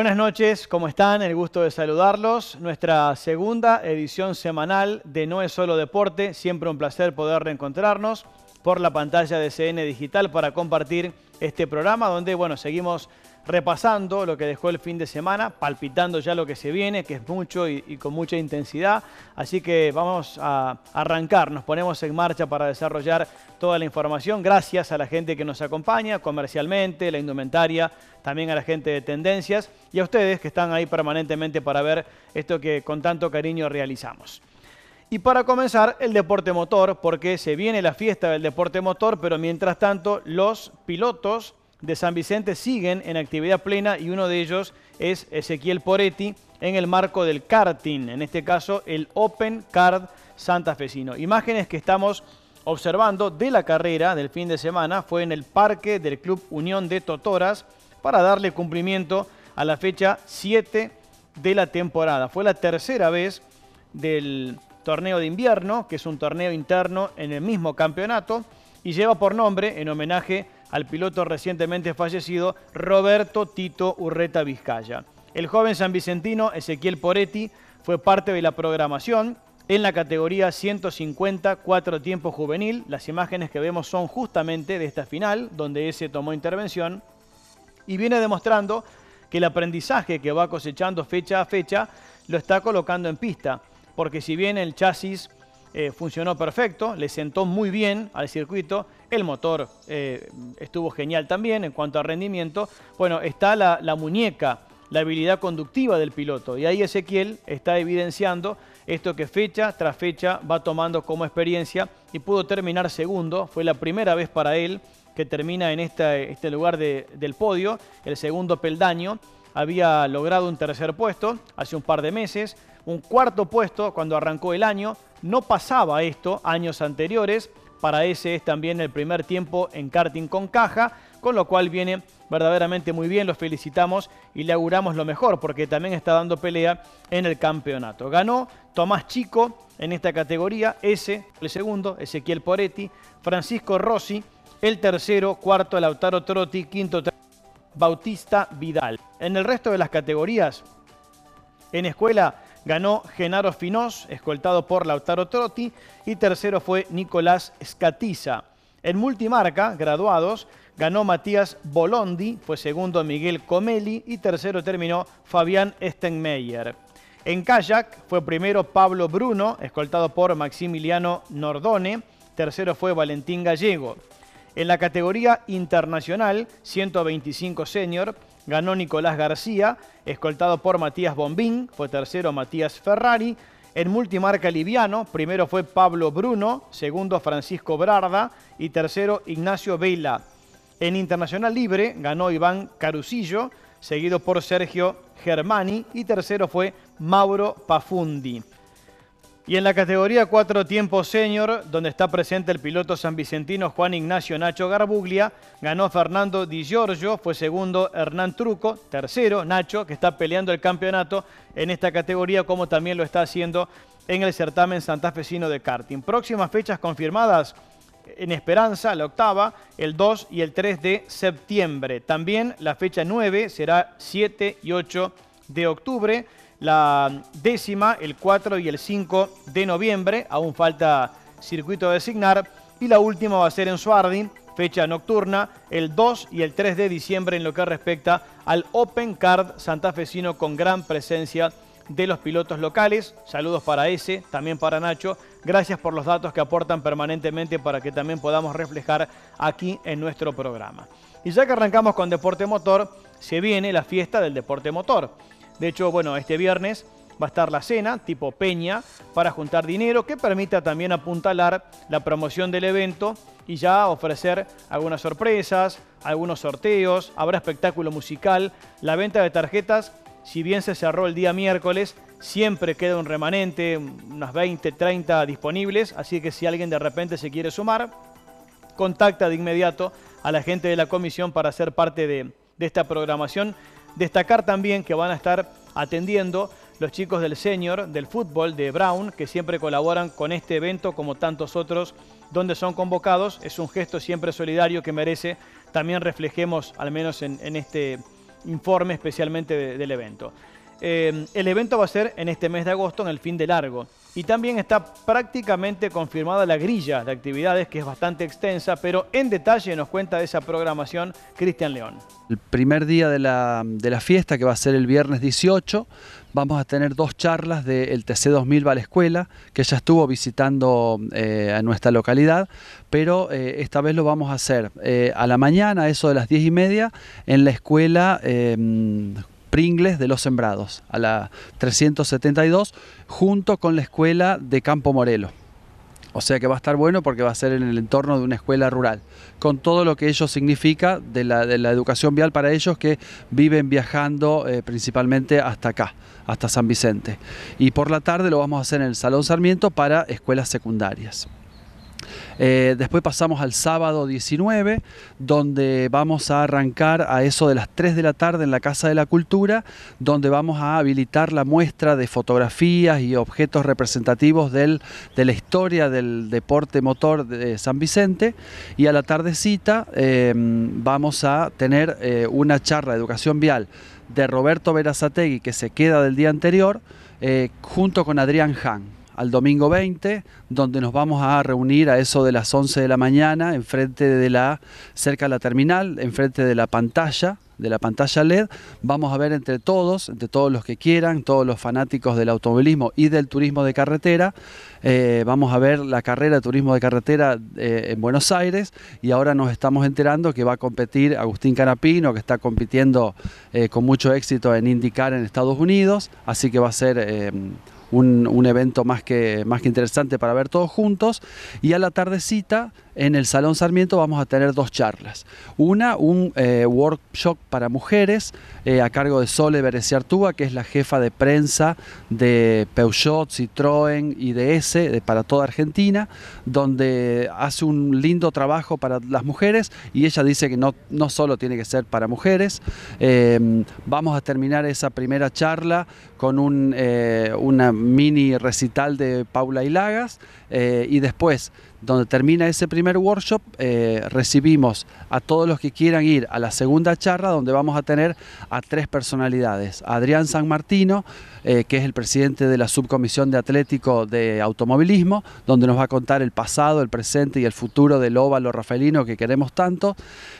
Buenas noches, ¿cómo están? El gusto de saludarlos. Nuestra segunda edición semanal de No es solo deporte. Siempre un placer poder reencontrarnos por la pantalla de CN Digital para compartir este programa donde, bueno, seguimos repasando lo que dejó el fin de semana, palpitando ya lo que se viene, que es mucho y, con mucha intensidad. Así que vamos a arrancar, nos ponemos en marcha para desarrollar toda la información. Gracias a la gente que nos acompaña comercialmente, la indumentaria, también a la gente de tendencias y a ustedes que están ahí permanentemente para ver esto que con tanto cariño realizamos. Y para comenzar, el deporte motor, porque se viene la fiesta del deporte motor, pero mientras tanto los pilotos de San Vicente siguen en actividad plena y uno de ellos es Ezequiel Poretti en el marco del karting, en este caso el Open Card Santafesino. Imágenes que estamos observando de la carrera del fin de semana fue en el parque del Club Unión de Totoras para darle cumplimiento a la fecha 7 de la temporada. Fue la tercera vez del torneo de invierno, que es un torneo interno en el mismo campeonato, y lleva por nombre, en homenaje al piloto recientemente fallecido, Roberto Tito Urreta Vizcaya. El joven san vicentino Ezequiel Poretti fue parte de la programación en la categoría 150 cuatro tiempo juvenil. Las imágenes que vemos son justamente de esta final, donde ese tomó intervención, y viene demostrando que el aprendizaje que va cosechando fecha a fecha lo está colocando en pista porque si bien el chasis eh, funcionó perfecto, le sentó muy bien al circuito, el motor eh, estuvo genial también en cuanto a rendimiento, bueno, está la, la muñeca, la habilidad conductiva del piloto y ahí Ezequiel está evidenciando esto que fecha tras fecha va tomando como experiencia y pudo terminar segundo, fue la primera vez para él que termina en este, lugar de, del podio, el segundo peldaño, había logrado un tercer puesto hace un par de meses, un cuarto puesto cuando arrancó el año. No pasaba esto años anteriores. Para ese es también el primer tiempo en karting con caja, con lo cual viene verdaderamente muy bien. Los felicitamos y le auguramos lo mejor porque también está dando pelea en el campeonato. Ganó Tomás Chico en esta categoría, ese, el segundo, Ezequiel Poretti, Francisco Rossi, el tercero, cuarto, Lautaro Trotti, quinto, Bautista Vidal. En el resto de las categorías, en escuela ganó Genaro Finós, escoltado por Lautaro Trotti, y tercero fue Nicolás Scatiza. En multimarca, graduados, ganó Matías Bolondi, fue segundo Miguel Comelli y tercero terminó Fabián Stenmeyer. En kayak fue primero Pablo Bruno, escoltado por Maximiliano Nordone, tercero fue Valentín Gallego. En la categoría internacional, 125 senior, ganó Nicolás García, escoltado por Matías Bombín, fue tercero Matías Ferrari. En multimarca liviano, primero fue Pablo Bruno, segundo Francisco Brarda y tercero Ignacio Vela. En internacional libre ganó Iván Carusillo, seguido por Sergio Germani y tercero fue Mauro Pafundi. Y en la categoría cuatro tiempos senior, donde está presente el piloto san vicentino Juan Ignacio Nacho Garbuglia, ganó Fernando Di Giorgio, fue segundo Hernán Truco, tercero Nacho, que está peleando el campeonato en esta categoría, como también lo está haciendo en el certamen santafesino de karting. Próximas fechas confirmadas en Esperanza, la octava, el 2 y el 3 de septiembre. También la fecha 9 será 7 y 8 de octubre la décima, el 4 y el 5 de noviembre, aún falta circuito a designar, y la última va a ser en Suardi, fecha nocturna, el 2 y el 3 de diciembre en lo que respecta al Open Card santafesino con gran presencia de los pilotos locales. Saludos para ese, también para Nacho. Gracias por los datos que aportan permanentemente para que también podamos reflejar aquí en nuestro programa. Y ya que arrancamos con deporte motor, se viene la fiesta del deporte motor. De hecho, bueno, este viernes va a estar la cena tipo peña para juntar dinero que permita también apuntalar la promoción del evento y ya ofrecer algunas sorpresas, algunos sorteos, habrá espectáculo musical, la venta de tarjetas, si bien se cerró el día miércoles, siempre queda un remanente, unas 20, 30 disponibles, así que si alguien de repente se quiere sumar, contacta de inmediato a la gente de la comisión para ser parte de, de esta programación Destacar también que van a estar atendiendo los chicos del senior del fútbol de Brown, que siempre colaboran con este evento como tantos otros donde son convocados. Es un gesto siempre solidario que merece también reflejemos, al menos en, este, informe especialmente del evento. Eh, el evento va a ser en este mes de agosto, en el fin de largo. Y también está prácticamente confirmada la grilla de actividades, que es bastante extensa, pero en detalle nos cuenta de esa programación Cristian León. El primer día de la, fiesta, que va a ser el viernes 18, vamos a tener dos charlas del TC2000 va a la escuela, que ya estuvo visitando eh, a nuestra localidad, pero eh, esta vez lo vamos a hacer eh, a la mañana, eso de las 10 y media, en la escuela Pringles de los Sembrados, a la 372, junto con la escuela de Campo Morelo. O sea que va a estar bueno porque va a ser en el entorno de una escuela rural, con todo lo que ello significa de la, educación vial para ellos que viven viajando eh, principalmente hasta acá, hasta San Vicente. Y por la tarde lo vamos a hacer en el Salón Sarmiento para escuelas secundarias. Eh, después pasamos al sábado 19, donde vamos a arrancar a eso de las 3 de la tarde en la Casa de la Cultura, donde vamos a habilitar la muestra de fotografías y objetos representativos de la historia del deporte motor de San Vicente. Y a la tardecita eh, vamos a tener eh, una charla de educación vial de Roberto Verazategui, que se queda del día anterior, junto con Adrián Han al domingo 20, donde nos vamos a reunir a eso de las 11 de la mañana, enfrente de la, cerca de la terminal, enfrente de la pantalla, de la pantalla LED, vamos a ver entre todos, entre todos los que quieran, todos los fanáticos del automovilismo y del turismo de carretera, eh, vamos a ver la carrera de turismo de carretera eh, en Buenos Aires y ahora nos estamos enterando que va a competir Agustín Canapino, que está compitiendo eh, con mucho éxito en IndyCar en Estados Unidos, así que va a ser un, evento más que, más que interesante para ver todos juntos. Y a la tardecita, en el Salón Sarmiento, vamos a tener dos charlas. Una, un eh, workshop para mujeres eh, a cargo de Sole Bereciartúa, que es la jefa de prensa de Peugeot, Citroën y DS de, para toda Argentina, donde hace un lindo trabajo para las mujeres y ella dice que no, no solo tiene que ser para mujeres. Em, vamos a terminar esa primera charla con un, eh, una mini recital de Paula Hilagas y después donde termina ese primer workshop, eh, recibimos a todos los que quieran ir a la segunda charla, donde vamos a tener a tres personalidades. Adrián San Martino, eh, que es el presidente de la subcomisión de Atlético de Automovilismo, donde nos va a contar el pasado, el presente y el futuro del óvalo rafaelino que queremos tanto.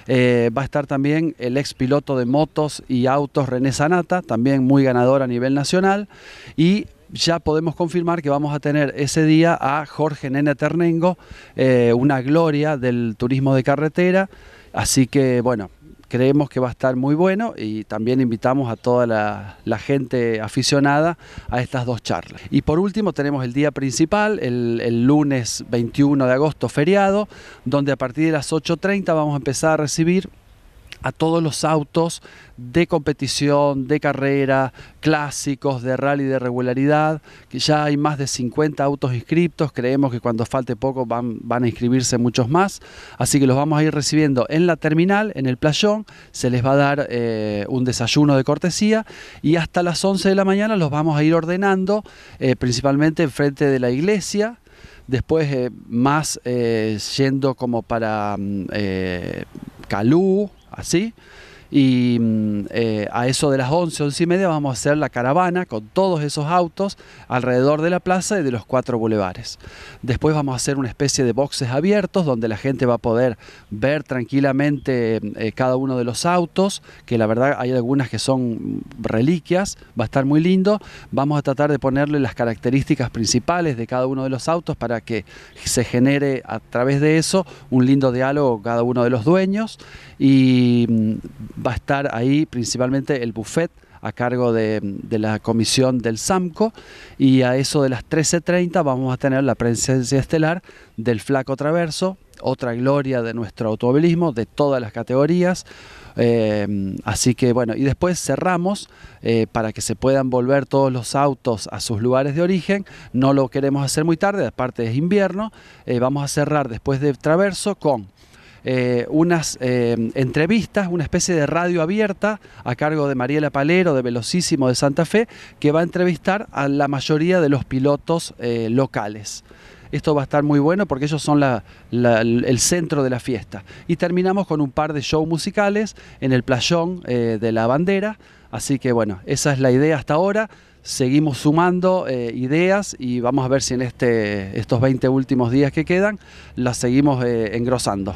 Eh, va a estar también el ex piloto de motos y autos René Sanata, también muy ganador a nivel nacional. Y ya podemos confirmar que vamos a tener ese día a Jorge Nene Ternengo, eh, una gloria del turismo de carretera. Así que bueno, creemos que va a estar muy bueno y también invitamos a toda la, gente aficionada a estas dos charlas. Y por último tenemos el día principal, el, el, lunes 21 de agosto, feriado, donde a partir de las 8.30 vamos a empezar a recibir a todos los autos de competición, de carrera, clásicos, de rally de regularidad, que ya hay más de 50 autos inscriptos, creemos que cuando falte poco van, van a inscribirse muchos más, así que los vamos a ir recibiendo en la terminal, en el playón, se les va a dar eh, un desayuno de cortesía y hasta las 11 de la mañana los vamos a ir ordenando, eh, principalmente enfrente de la iglesia, después eh, más yendo como para mm, Calú, así. Y mm, eh, a eso de las 11, 11 y media vamos a hacer la caravana con todos esos autos alrededor de la plaza y de los cuatro bulevares. Después vamos a hacer una especie de boxes abiertos donde la gente va a poder ver tranquilamente eh, cada uno de los autos, que la verdad hay algunas que son reliquias, va a estar muy lindo. Vamos a tratar de ponerle las características principales de cada uno de los autos para que se genere a través de eso un lindo diálogo con cada uno de los dueños y mm, va a estar ahí principalmente el buffet a cargo de, la comisión del SAMCO y a eso de las 13.30 vamos a tener la presencia estelar del Flaco Traverso, otra gloria de nuestro automovilismo, de todas las categorías. Eh, así que bueno, y después cerramos eh, para que se puedan volver todos los autos a sus lugares de origen. No lo queremos hacer muy tarde, aparte es invierno. Eh, vamos a cerrar después de Traverso con eh, unas eh, entrevistas, una especie de radio abierta a cargo de Mariela Palero de Velocísimo de Santa Fe, que va a entrevistar a la mayoría de los pilotos eh, locales. Esto va a estar muy bueno porque ellos son el centro de la fiesta. Y terminamos con un par de shows musicales en el playón de la bandera. Así que bueno, esa es la idea hasta ahora seguimos sumando ideas y vamos a ver si en este, estos 20 últimos días que quedan las seguimos engrosando.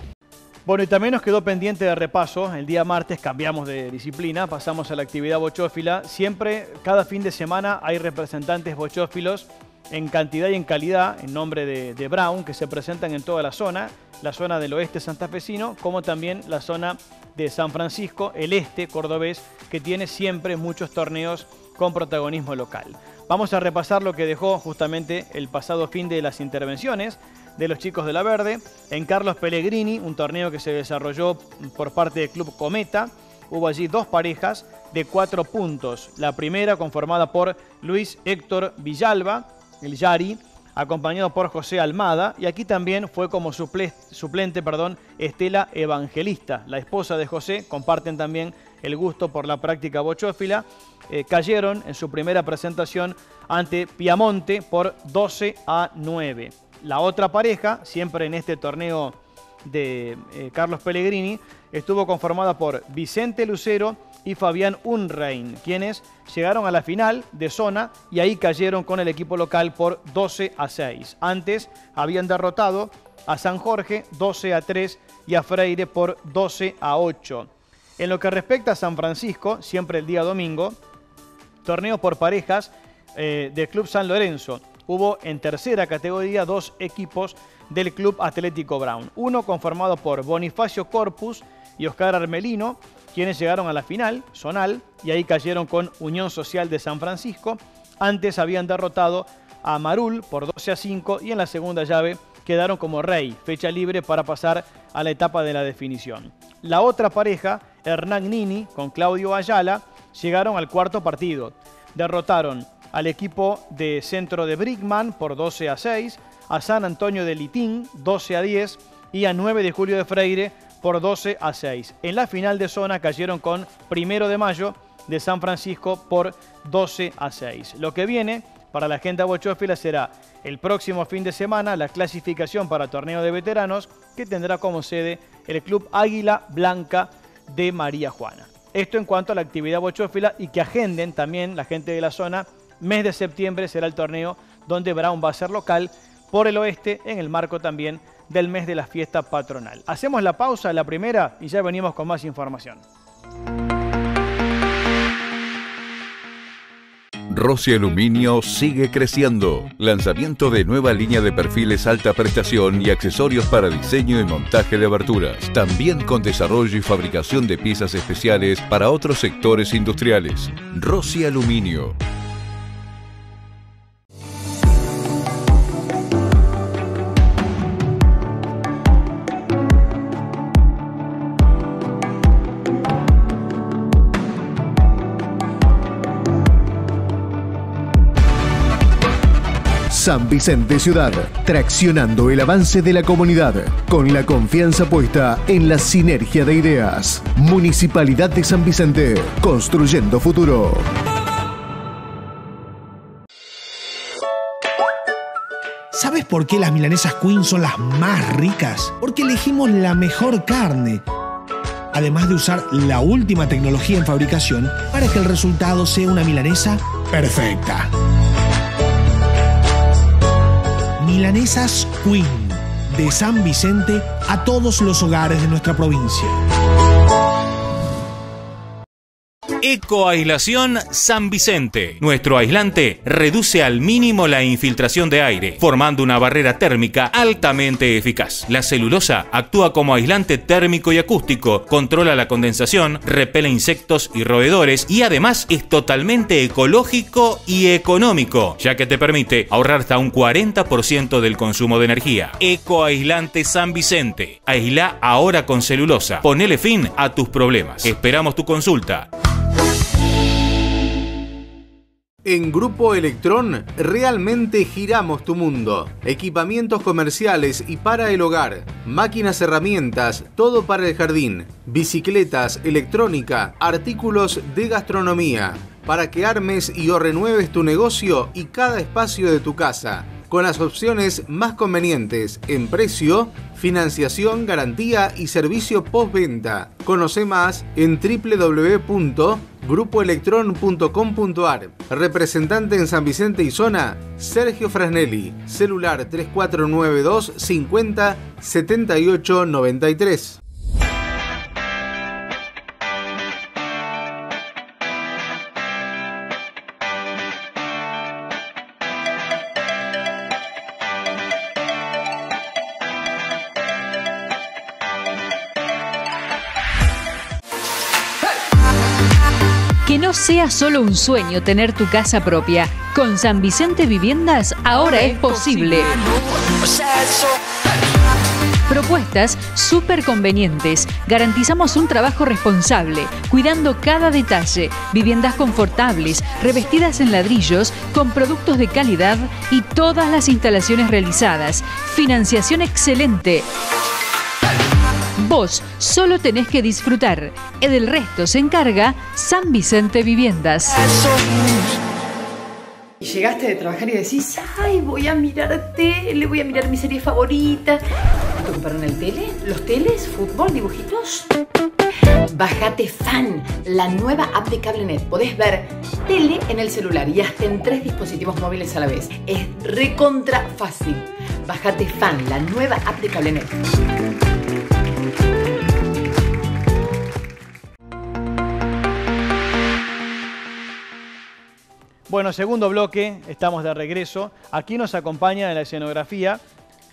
Bueno, y también nos quedó pendiente de repaso. El día martes cambiamos de disciplina, pasamos a la actividad bochófila. Siempre, cada fin de semana, hay representantes bochófilos en cantidad y en calidad, en nombre de, de Brown, que se presentan en toda la zona, la zona del oeste santafesino, como también la zona de San Francisco, el este cordobés, que tiene siempre muchos torneos con protagonismo local. Vamos a repasar lo que dejó justamente el pasado fin de las intervenciones de los chicos de la Verde en Carlos Pellegrini, un torneo que se desarrolló por parte del Club Cometa. Hubo allí dos parejas de cuatro puntos. La primera conformada por Luis Héctor Villalba, el Yari, acompañado por José Almada. Y aquí también fue como suplente perdón, Estela Evangelista, la esposa de José. Comparten también el gusto por la práctica bochófila. Eh, cayeron en su primera presentación ante Piamonte por 12 a 9. La otra pareja, siempre en este torneo de eh, Carlos Pellegrini, estuvo conformada por Vicente Lucero y Fabián Unrein, quienes llegaron a la final de zona y ahí cayeron con el equipo local por 12 a 6. Antes habían derrotado a San Jorge 12 a 3 y a Freire por 12 a 8. En lo que respecta a San Francisco, siempre el día domingo, torneo por parejas eh, del Club San Lorenzo. Hubo en tercera categoría dos equipos del Club Atlético Brown. Uno conformado por Bonifacio Corpus y Oscar Armelino, quienes llegaron a la final, zonal, y ahí cayeron con Unión Social de San Francisco. Antes habían derrotado a Marul por 12 a 5 y en la segunda llave quedaron como rey, fecha libre para pasar a la etapa de la definición. La otra pareja, Hernán Nini con Claudio Ayala, llegaron al cuarto partido. Derrotaron al equipo de centro de Brickman por 12 a 6, a San Antonio de Litín 12 a 10 y a 9 de Julio de Freire por 12 a 6. En la final de zona cayeron con Primero de Mayo de San Francisco por 12 a 6. Lo que viene para la gente bochófila será el próximo fin de semana la clasificación para torneo de veteranos que tendrá como sede el Club Águila Blanca de María Juana. Esto en cuanto a la actividad bochófila y que agenden también la gente de la zona. Mes de septiembre será el torneo donde Brown va a ser local por el oeste en el marco también del mes de la fiesta patronal. Hacemos la pausa, la primera, y ya venimos con más información. Rossi Aluminio sigue creciendo. Lanzamiento de nueva línea de perfiles alta prestación y accesorios para diseño y montaje de aberturas. También con desarrollo y fabricación de piezas especiales para otros sectores industriales. Rossi Aluminio San Vicente Ciudad, traccionando el avance de la comunidad, con la confianza puesta en la sinergia de ideas. Municipalidad de San Vicente, construyendo futuro. ¿Sabes por qué las milanesas Queen son las más ricas? Porque elegimos la mejor carne además de usar la última tecnología en fabricación para que el resultado sea una milanesa perfecta. Milanesas Queen de San Vicente a todos los hogares de nuestra provincia. Ecoaislación San Vicente. Nuestro aislante reduce al mínimo la infiltración de aire, formando una barrera térmica altamente eficaz. La celulosa actúa como aislante térmico y acústico, controla la condensación, repele insectos y roedores y además es totalmente ecológico y económico, ya que te permite ahorrar hasta un 40% del consumo de energía. Ecoaislante San Vicente. Aisla ahora con celulosa. Ponele fin a tus problemas. Esperamos tu consulta. En Grupo Electrón realmente giramos tu mundo. Equipamientos comerciales y para el hogar, máquinas, herramientas, todo para el jardín, bicicletas, electrónica, artículos de gastronomía, para que armes y o renueves tu negocio y cada espacio de tu casa con las opciones más convenientes en precio, financiación, garantía y servicio postventa. Conoce más en www.grupoelectron.com.ar. Representante en San Vicente y zona, Sergio Frasnelli. Celular 3492 50 78 93. Sea solo un sueño tener tu casa propia. Con San Vicente Viviendas ahora es posible. Propuestas súper convenientes. Garantizamos un trabajo responsable, cuidando cada detalle. Viviendas confortables, revestidas en ladrillos, con productos de calidad y todas las instalaciones realizadas. Financiación excelente. Vos solo tenés que disfrutar. Y del resto se encarga San Vicente Viviendas. Llegaste de trabajar y decís, ay, voy a mirar tele, voy a mirar mi serie favorita. ¿Te compraron el tele? ¿Los teles? ¿Fútbol? ¿Dibujitos? Bájate Fan, la nueva app de CableNet. Podés ver tele en el celular y hasta en tres dispositivos móviles a la vez. Es recontra fácil. Bájate Fan, la nueva app de CableNet. Bueno, segundo bloque, estamos de regreso. Aquí nos acompaña en la escenografía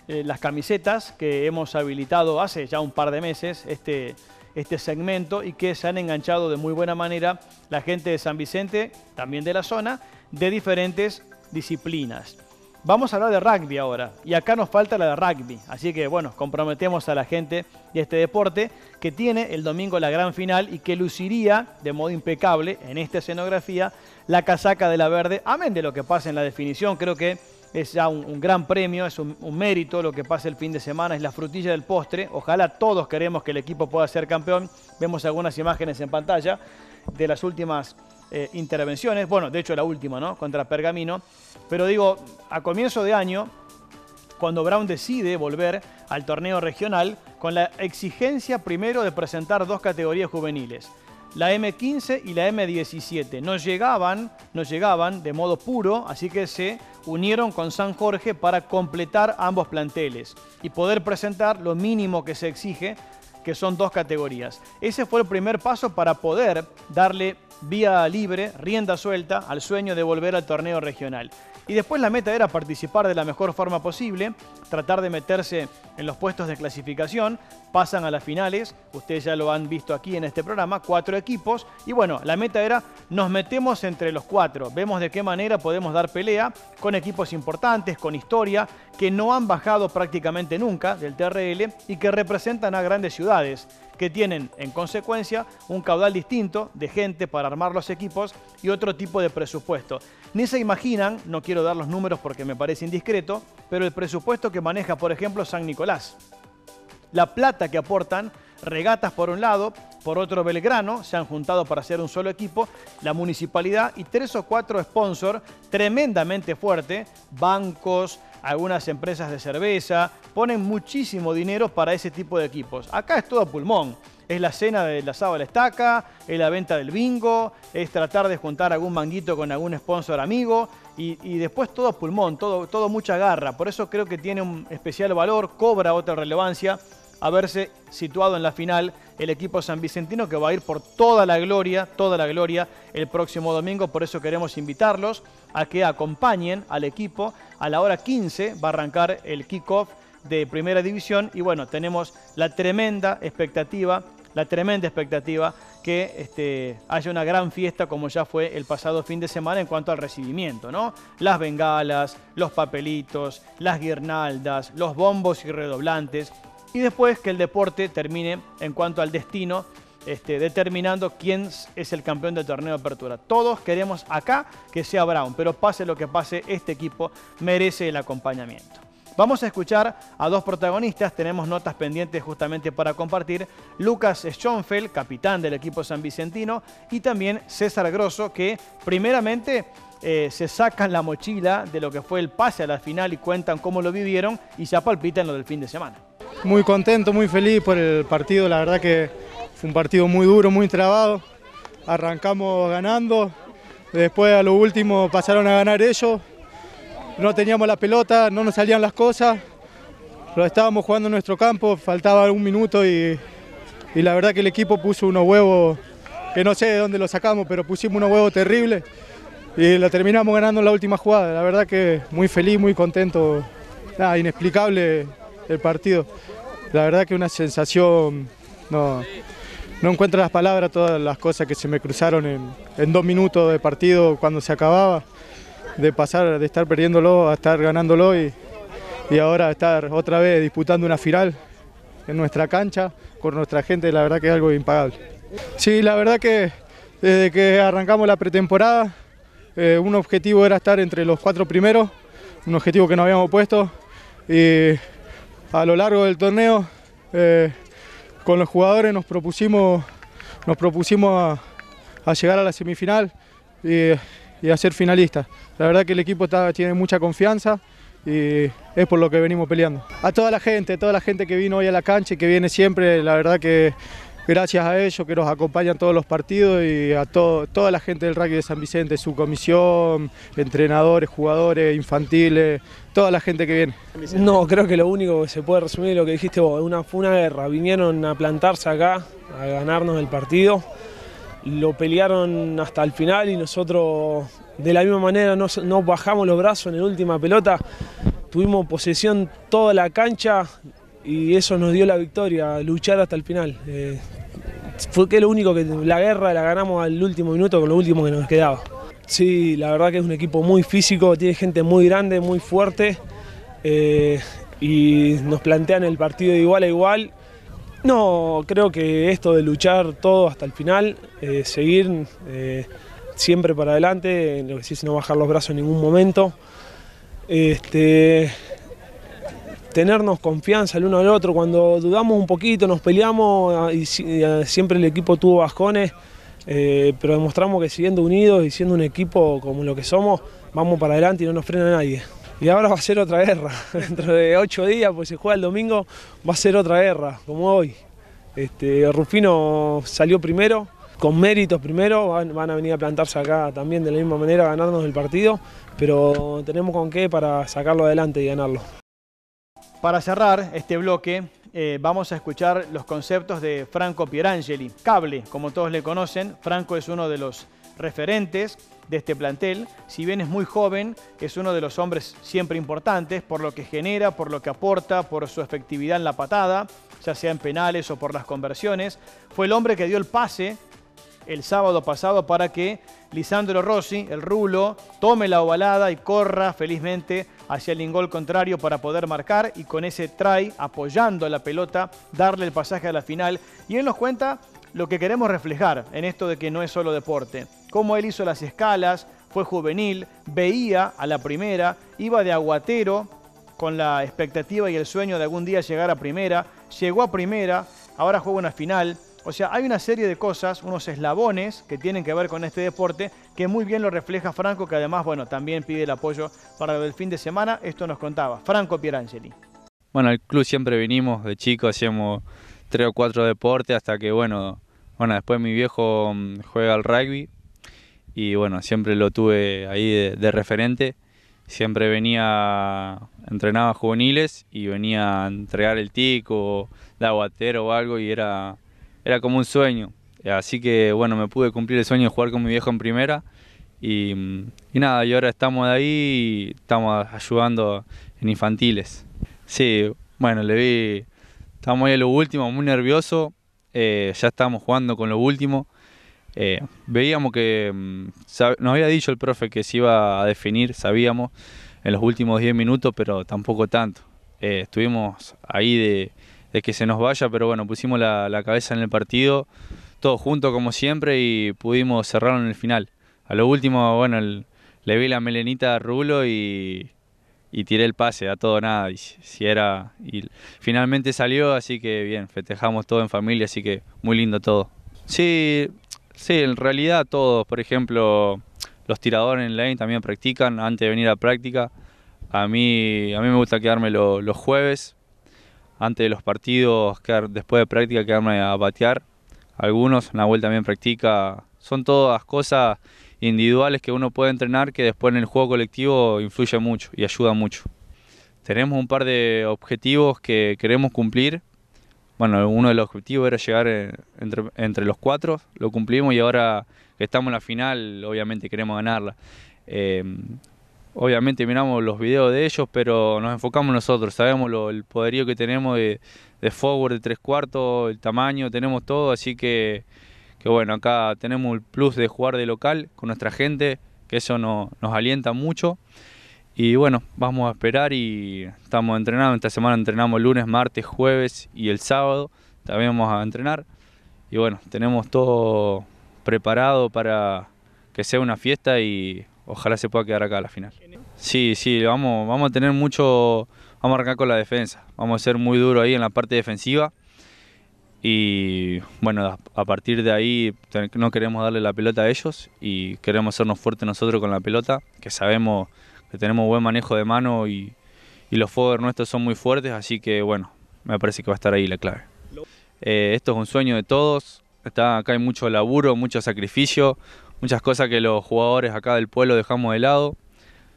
eh, las camisetas que hemos habilitado hace ya un par de meses, este, este segmento, y que se han enganchado de muy buena manera la gente de San Vicente, también de la zona, de diferentes disciplinas. Vamos a hablar de rugby ahora, y acá nos falta la de rugby, así que bueno, comprometemos a la gente de este deporte que tiene el domingo la gran final y que luciría de modo impecable en esta escenografía la casaca de la verde, amén de lo que pasa en la definición, creo que es ya un, gran premio, es un, mérito lo que pasa el fin de semana, es la frutilla del postre, ojalá todos queremos que el equipo pueda ser campeón, vemos algunas imágenes en pantalla de las últimas eh, intervenciones, bueno, de hecho la última, ¿no? Contra Pergamino, pero digo, a comienzo de año, cuando Brown decide volver al torneo regional, con la exigencia primero de presentar dos categorías juveniles, la M15 y la M17. No llegaban, no llegaban de modo puro, así que se unieron con San Jorge para completar ambos planteles y poder presentar lo mínimo que se exige, que son dos categorías. Ese fue el primer paso para poder darle vía libre, rienda suelta al sueño de volver al torneo regional. Y después la meta era participar de la mejor forma posible, tratar de meterse en los puestos de clasificación, pasan a las finales, ustedes ya lo han visto aquí en este programa, cuatro equipos, y bueno, la meta era nos metemos entre los cuatro, vemos de qué manera podemos dar pelea con equipos importantes, con historia, que no han bajado prácticamente nunca del TRL y que representan a grandes ciudades que tienen en consecuencia un caudal distinto de gente para armar los equipos y otro tipo de presupuesto. Ni se imaginan, no quiero dar los números porque me parece indiscreto, pero el presupuesto que maneja, por ejemplo, San Nicolás. La plata que aportan regatas por un lado, por otro Belgrano, se han juntado para hacer un solo equipo, la municipalidad y tres o cuatro sponsors tremendamente fuertes, bancos, algunas empresas de cerveza, ponen muchísimo dinero para ese tipo de equipos. Acá es todo pulmón. Es la cena del asado a la estaca, es la venta del bingo, es tratar de juntar algún manguito con algún sponsor amigo y, después todo pulmón, todo, todo mucha garra. Por eso creo que tiene un especial valor, cobra otra relevancia haberse situado en la final el equipo san vicentino que va a ir por toda la gloria, toda la gloria el próximo domingo. Por eso queremos invitarlos a que acompañen al equipo. A la hora 15 va a arrancar el kickoff de Primera División y bueno, tenemos la tremenda expectativa, la tremenda expectativa que este, haya una gran fiesta como ya fue el pasado fin de semana en cuanto al recibimiento, ¿no? Las bengalas, los papelitos, las guirnaldas, los bombos y redoblantes, y después que el deporte termine en cuanto al destino, este, determinando quién es el campeón del torneo de apertura. Todos queremos acá que sea Brown, pero pase lo que pase, este equipo merece el acompañamiento. Vamos a escuchar a dos protagonistas, tenemos notas pendientes justamente para compartir. Lucas Schoenfeld, capitán del equipo san vicentino, y también César Grosso, que primeramente eh, se sacan la mochila de lo que fue el pase a la final y cuentan cómo lo vivieron y ya palpitan lo del fin de semana. Muy contento, muy feliz por el partido, la verdad que fue un partido muy duro, muy trabado. Arrancamos ganando, después a lo último pasaron a ganar ellos, no teníamos la pelota, no nos salían las cosas, lo estábamos jugando en nuestro campo, faltaba un minuto y, la verdad que el equipo puso unos huevos que no sé de dónde lo sacamos, pero pusimos unos huevos terribles y lo terminamos ganando en la última jugada. La verdad que muy feliz, muy contento, nada, inexplicable el partido. La verdad que una sensación, no, no encuentro las palabras, todas las cosas que se me cruzaron en, en dos minutos de partido cuando se acababa, de pasar de estar perdiéndolo a estar ganándolo y, y ahora estar otra vez disputando una final en nuestra cancha con nuestra gente, la verdad que es algo impagable. Sí, la verdad que desde que arrancamos la pretemporada, eh, un objetivo era estar entre los cuatro primeros, un objetivo que nos habíamos puesto a lo largo del torneo eh, con los jugadores nos propusimos, nos propusimos a, llegar a la semifinal y, y, a ser finalistas. La verdad que el equipo tiene mucha confianza y es por lo que venimos peleando. A toda la gente, a toda la gente que vino hoy a la cancha y que viene siempre, la verdad que gracias a ellos que nos acompañan todos los partidos y a toda la gente del rugby de San Vicente, su comisión, entrenadores, jugadores, infantiles, toda la gente que viene. No, creo que lo único que se puede resumir es lo que dijiste vos, una, fue una guerra, vinieron a plantarse acá, a ganarnos el partido, lo pelearon hasta el final y nosotros de la misma manera no, no bajamos los brazos en la última pelota, tuvimos posesión toda la cancha, y eso nos dio la victoria, luchar hasta el final. Eh, fue que lo único que la guerra la ganamos al último minuto con lo último que nos quedaba. Sí, la verdad que es un equipo muy físico, tiene gente muy grande, muy fuerte eh, y nos plantean el partido de igual a igual. No, creo que esto de luchar todo hasta el final, eh, seguir siempre para adelante, lo que sí es no bajar los brazos en ningún momento. Este, tenernos confianza el uno al otro. Cuando dudamos un poquito, nos peleamos ah, y, ah, siempre el equipo tuvo bajones, eh, pero demostramos que siguiendo unidos y siendo un equipo como lo que somos, vamos para adelante y no nos frena nadie. Y ahora va a ser otra guerra. Dentro de ocho días, pues se juega el domingo, va a ser otra guerra, como hoy. Este, Rufino salió primero, con méritos primero, van, van, a venir a plantarse acá también de la misma manera, ganarnos el partido, pero tenemos con qué para sacarlo adelante y ganarlo. Para cerrar este bloque, eh, vamos a escuchar los conceptos de Franco Pierangeli. Cable, como todos le conocen, Franco es uno de los referentes de este plantel. Si bien es muy joven, es uno de los hombres siempre importantes por lo que genera, por lo que aporta, por su efectividad en la patada, ya sea en penales o por las conversiones. Fue el hombre que dio el pase el sábado pasado para que Lisandro Rossi, el rulo, tome la ovalada y corra felizmente hacia el ingol contrario para poder marcar y con ese try, apoyando la pelota, darle el pasaje a la final. Y él nos cuenta lo que queremos reflejar en esto de que no es solo deporte. Cómo él hizo las escalas, fue juvenil, veía a la primera, iba de aguatero con la expectativa y el sueño de algún día llegar a primera, llegó a primera, ahora juega una final, o sea, hay una serie de cosas, unos eslabones que tienen que ver con este deporte, que muy bien lo refleja Franco, que además, bueno, también pide el apoyo para el fin de semana. Esto nos contaba Franco Pierangeli. Bueno, al club siempre vinimos de chicos, hacíamos tres o cuatro deportes hasta que, bueno, bueno, después mi viejo mm, juega al rugby y, bueno, siempre lo tuve ahí de, de referente. Siempre venía, entrenaba juveniles y venía a entregar el tico, de aguatero o algo y era era como un sueño. Así que bueno, me pude cumplir el sueño de jugar con mi viejo en primera. Y, y nada, y ahora estamos de ahí y estamos ayudando en infantiles. Sí, bueno, le vi, estamos ahí a lo último, muy nervioso. Eh, ya estamos jugando con lo último. Eh, veíamos que mm, nos había dicho el profe que se iba a definir, sabíamos, en los últimos 10 minutos, pero tampoco tanto. Eh, estuvimos ahí de, de que se nos vaya, pero bueno, pusimos la, cabeza en el partido, todos juntos como siempre y pudimos cerrarlo en el final. A lo último, bueno, le vi la melenita a Rulo y, y tiré el pase a todo nada. Y, si era, y finalmente salió, así que bien, festejamos todo en familia, así que muy lindo todo. Sí, sí, en realidad todos, por ejemplo, los tiradores en lane también practican antes de venir a práctica. A mí, a mí me gusta quedarme los jueves, antes de los partidos, después de práctica, quedarme a batear. Algunos, Nahuel también practica. Son todas cosas individuales que uno puede entrenar que después en el juego colectivo influye mucho y ayuda mucho. Tenemos un par de objetivos que queremos cumplir. Bueno, uno de los objetivos era llegar eh, entre, los cuatro, lo cumplimos y ahora que estamos en la final, obviamente queremos ganarla. Eh, obviamente miramos los videos de ellos, pero nos enfocamos nosotros, sabemos el poderío que tenemos de, forward de tres cuartos, el tamaño, tenemos todo, así que, bueno, acá tenemos el plus de jugar de local con nuestra gente, que eso nos alienta mucho. Y bueno, vamos a esperar y estamos entrenando. Esta semana entrenamos lunes, martes, jueves y el sábado también vamos a entrenar. Y bueno, tenemos todo preparado para que sea una fiesta y ojalá se pueda quedar acá a la final. Sí, sí, vamos, vamos a tener mucho, vamos a arrancar con la defensa. Vamos a ser muy duro ahí en la parte defensiva. Y bueno, a partir de ahí no queremos darle la pelota a ellos y queremos hacernos fuertes nosotros con la pelota, que sabemos que tenemos buen manejo de mano y, los forward nuestros son muy fuertes, así que bueno, me parece que va a estar ahí la clave. Eh, esto es un sueño de todos, está, acá hay mucho laburo, mucho sacrificio, muchas cosas que los jugadores acá del pueblo dejamos de lado.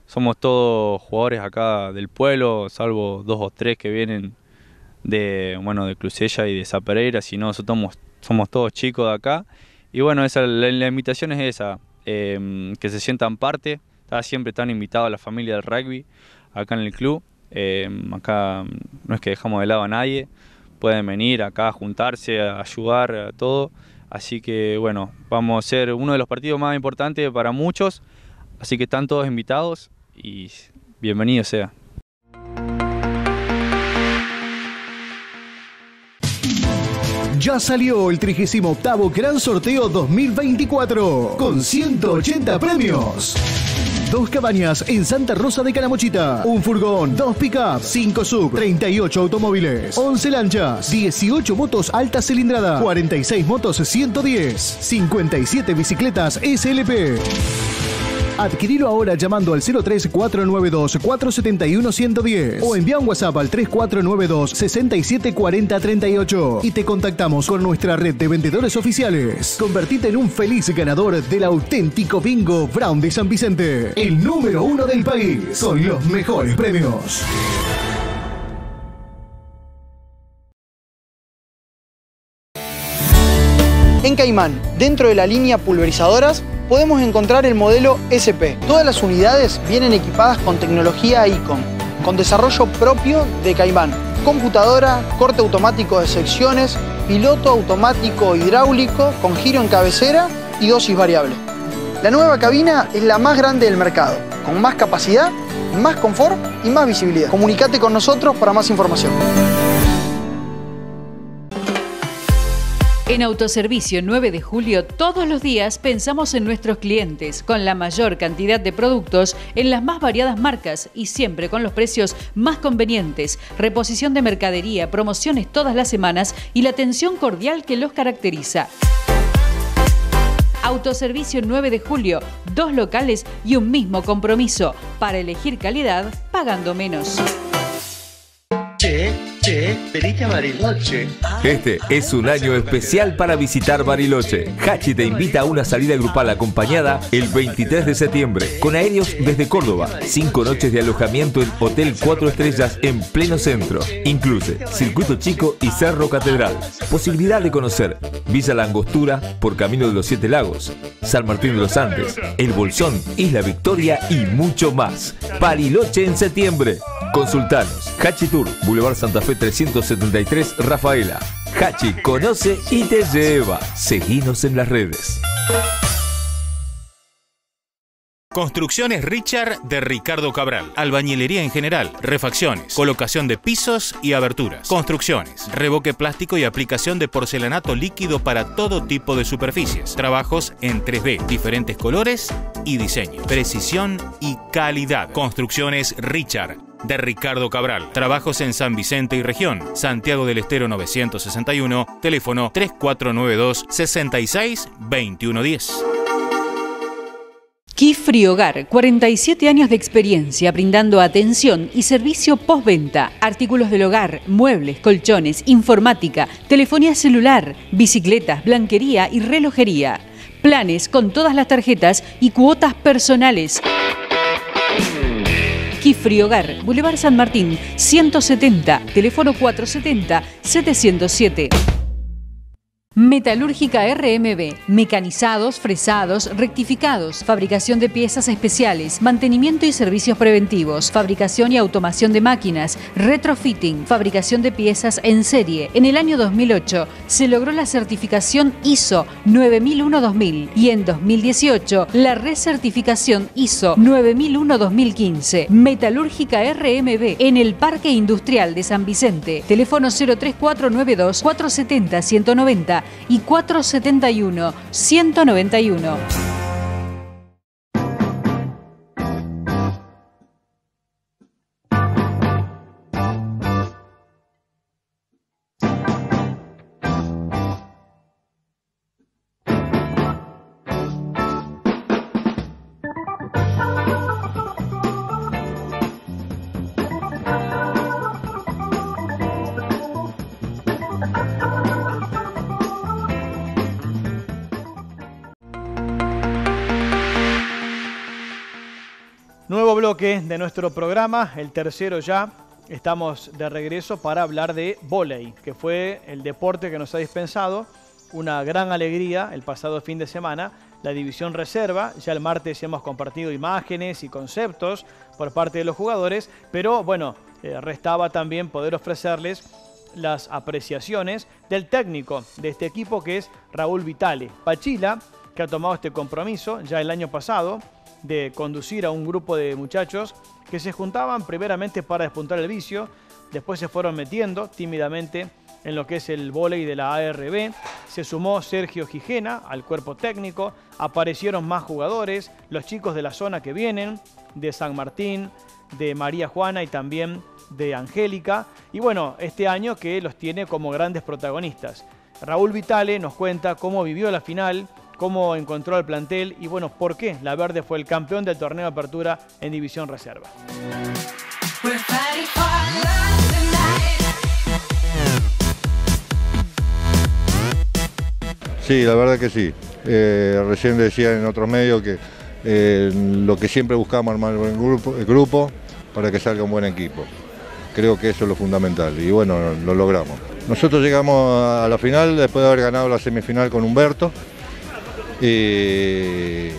Somos todos jugadores acá del pueblo, salvo dos o tres que vienen de, bueno, de y de Zapereira, si no, somos, somos todos chicos de acá. Y bueno, esa, la, invitación es esa, eh, que se sientan parte, siempre están invitados a la familia del rugby acá en el club. Eh, acá no es que dejamos de lado a nadie, pueden venir acá a juntarse, a ayudar, a todo. Así que bueno, vamos a ser uno de los partidos más importantes para muchos. Así que están todos invitados y bienvenidos sea. Ya salió el 38 Gran Sorteo 2024 con 180 premios. Dos cabañas en Santa Rosa de Calamochita. Un furgón, dos pickups, cinco sub, 38 automóviles, 11 lanchas, 18 motos alta cilindrada, 46 motos 110, 57 bicicletas SLP. Adquirilo ahora llamando al 03492-471-110 o envía un WhatsApp al 3492-674038 y te contactamos con nuestra red de vendedores oficiales. Convertite en un feliz ganador del auténtico bingo Brown de San Vicente, el número uno del país, con los mejores premios. En Caimán, dentro de la línea pulverizadoras, podemos encontrar el modelo SP. Todas las unidades vienen equipadas con tecnología ICON, con desarrollo propio de Caimán. Computadora, corte automático de secciones, piloto automático hidráulico con giro en cabecera y dosis variable. La nueva cabina es la más grande del mercado, con más capacidad, más confort y más visibilidad. Comunicate con nosotros para más información. En Autoservicio 9 de Julio todos los días pensamos en nuestros clientes con la mayor cantidad de productos en las más variadas marcas y siempre con los precios más convenientes, reposición de mercadería, promociones todas las semanas y la atención cordial que los caracteriza. Autoservicio 9 de Julio, dos locales y un mismo compromiso para elegir calidad pagando menos. Bariloche. Este es un año especial para visitar Bariloche. Hachi te invita a una salida grupal acompañada el 23 de septiembre con aéreos desde Córdoba. Cinco noches de alojamiento en Hotel 4 Estrellas en pleno centro. Incluye circuito chico y Cerro Catedral. Posibilidad de conocer Villa Langostura por Camino de los Siete Lagos, San Martín de los Andes, El Bolsón, Isla Victoria y mucho más. Bariloche en septiembre. Consultanos. Hachi Tour, Boulevard Santa Fe 373, Rafaela. Hachi conoce y te lleva. Seguinos en las redes. Construcciones Richard de Ricardo Cabral. Albañilería en general, refacciones, colocación de pisos y aberturas. Construcciones, reboque plástico y aplicación de porcelanato líquido para todo tipo de superficies. Trabajos en 3D, diferentes colores y diseño. Precisión y calidad. Construcciones Richard de Ricardo Cabral. Trabajos en San Vicente y región. Santiago del Estero 961, teléfono 3492 66 2110. Kifri Hogar, 47 años de experiencia brindando atención y servicio postventa, artículos del hogar, muebles, colchones, informática, telefonía celular, bicicletas, blanquería y relojería. Planes con todas las tarjetas y cuotas personales. Kifri Hogar, Boulevard San Martín, 170, teléfono 470 707. Metalúrgica RMB, mecanizados, fresados, rectificados, fabricación de piezas especiales, mantenimiento y servicios preventivos, fabricación y automación de máquinas, retrofitting, fabricación de piezas en serie. En el año 2008 se logró la certificación ISO 9001-2000 y en 2018 la recertificación ISO 9001-2015. Metalúrgica RMB en el Parque Industrial de San Vicente. Teléfono 03492 470 190 y 471-191. Nuevo bloque de nuestro programa, el tercero ya. Estamos de regreso para hablar de volei, que fue el deporte que nos ha dispensado una gran alegría el pasado fin de semana. La división reserva, ya el martes hemos compartido imágenes y conceptos por parte de los jugadores, pero bueno, eh, restaba también poder ofrecerles las apreciaciones del técnico de este equipo que es Raúl Vitale. Pachila, que ha tomado este compromiso ya el año pasado, de conducir a un grupo de muchachos que se juntaban primeramente para despuntar el vicio, después se fueron metiendo tímidamente en lo que es el vóley de la ARB. Se sumó Sergio Gijena al cuerpo técnico, aparecieron más jugadores, los chicos de la zona que vienen, de San Martín, de María Juana y también de Angélica. Y bueno, este año que los tiene como grandes protagonistas. Raúl Vitale nos cuenta cómo vivió la final, cómo encontró el plantel y bueno, por qué la Verde fue el campeón del torneo de apertura en División Reserva. Sí, la verdad que sí. Eh, recién decía en otros medios que eh, lo que siempre buscamos armar un grupo, el grupo para que salga un buen equipo. Creo que eso es lo fundamental y bueno, lo logramos. Nosotros llegamos a la final después de haber ganado la semifinal con Humberto y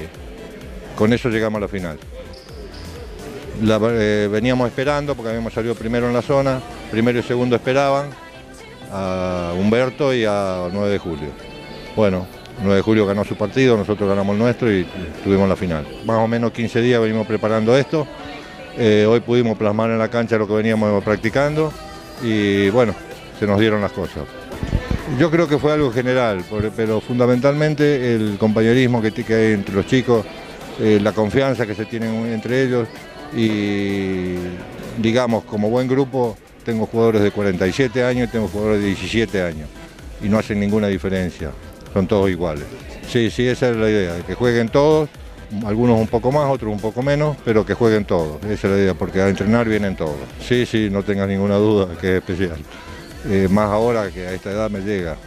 con eso llegamos a la final. La, eh, veníamos esperando porque habíamos salido primero en la zona, primero y segundo esperaban a Humberto y a 9 de julio. Bueno, 9 de julio ganó su partido, nosotros ganamos el nuestro y tuvimos la final. Más o menos 15 días venimos preparando esto. Eh, hoy pudimos plasmar en la cancha lo que veníamos practicando y bueno, se nos dieron las cosas. Yo creo que fue algo general, pero fundamentalmente el compañerismo que, hay entre los chicos, eh, la confianza que se tienen entre ellos y digamos como buen grupo tengo jugadores de 47 años y tengo jugadores de 17 años y no hacen ninguna diferencia, son todos iguales. Sí, sí, esa es la idea, que jueguen todos, algunos un poco más, otros un poco menos, pero que jueguen todos, esa es la idea, porque a entrenar vienen todos. Sí, sí, no tengas ninguna duda que es especial. Eh, más ahora que a esta edad me llega.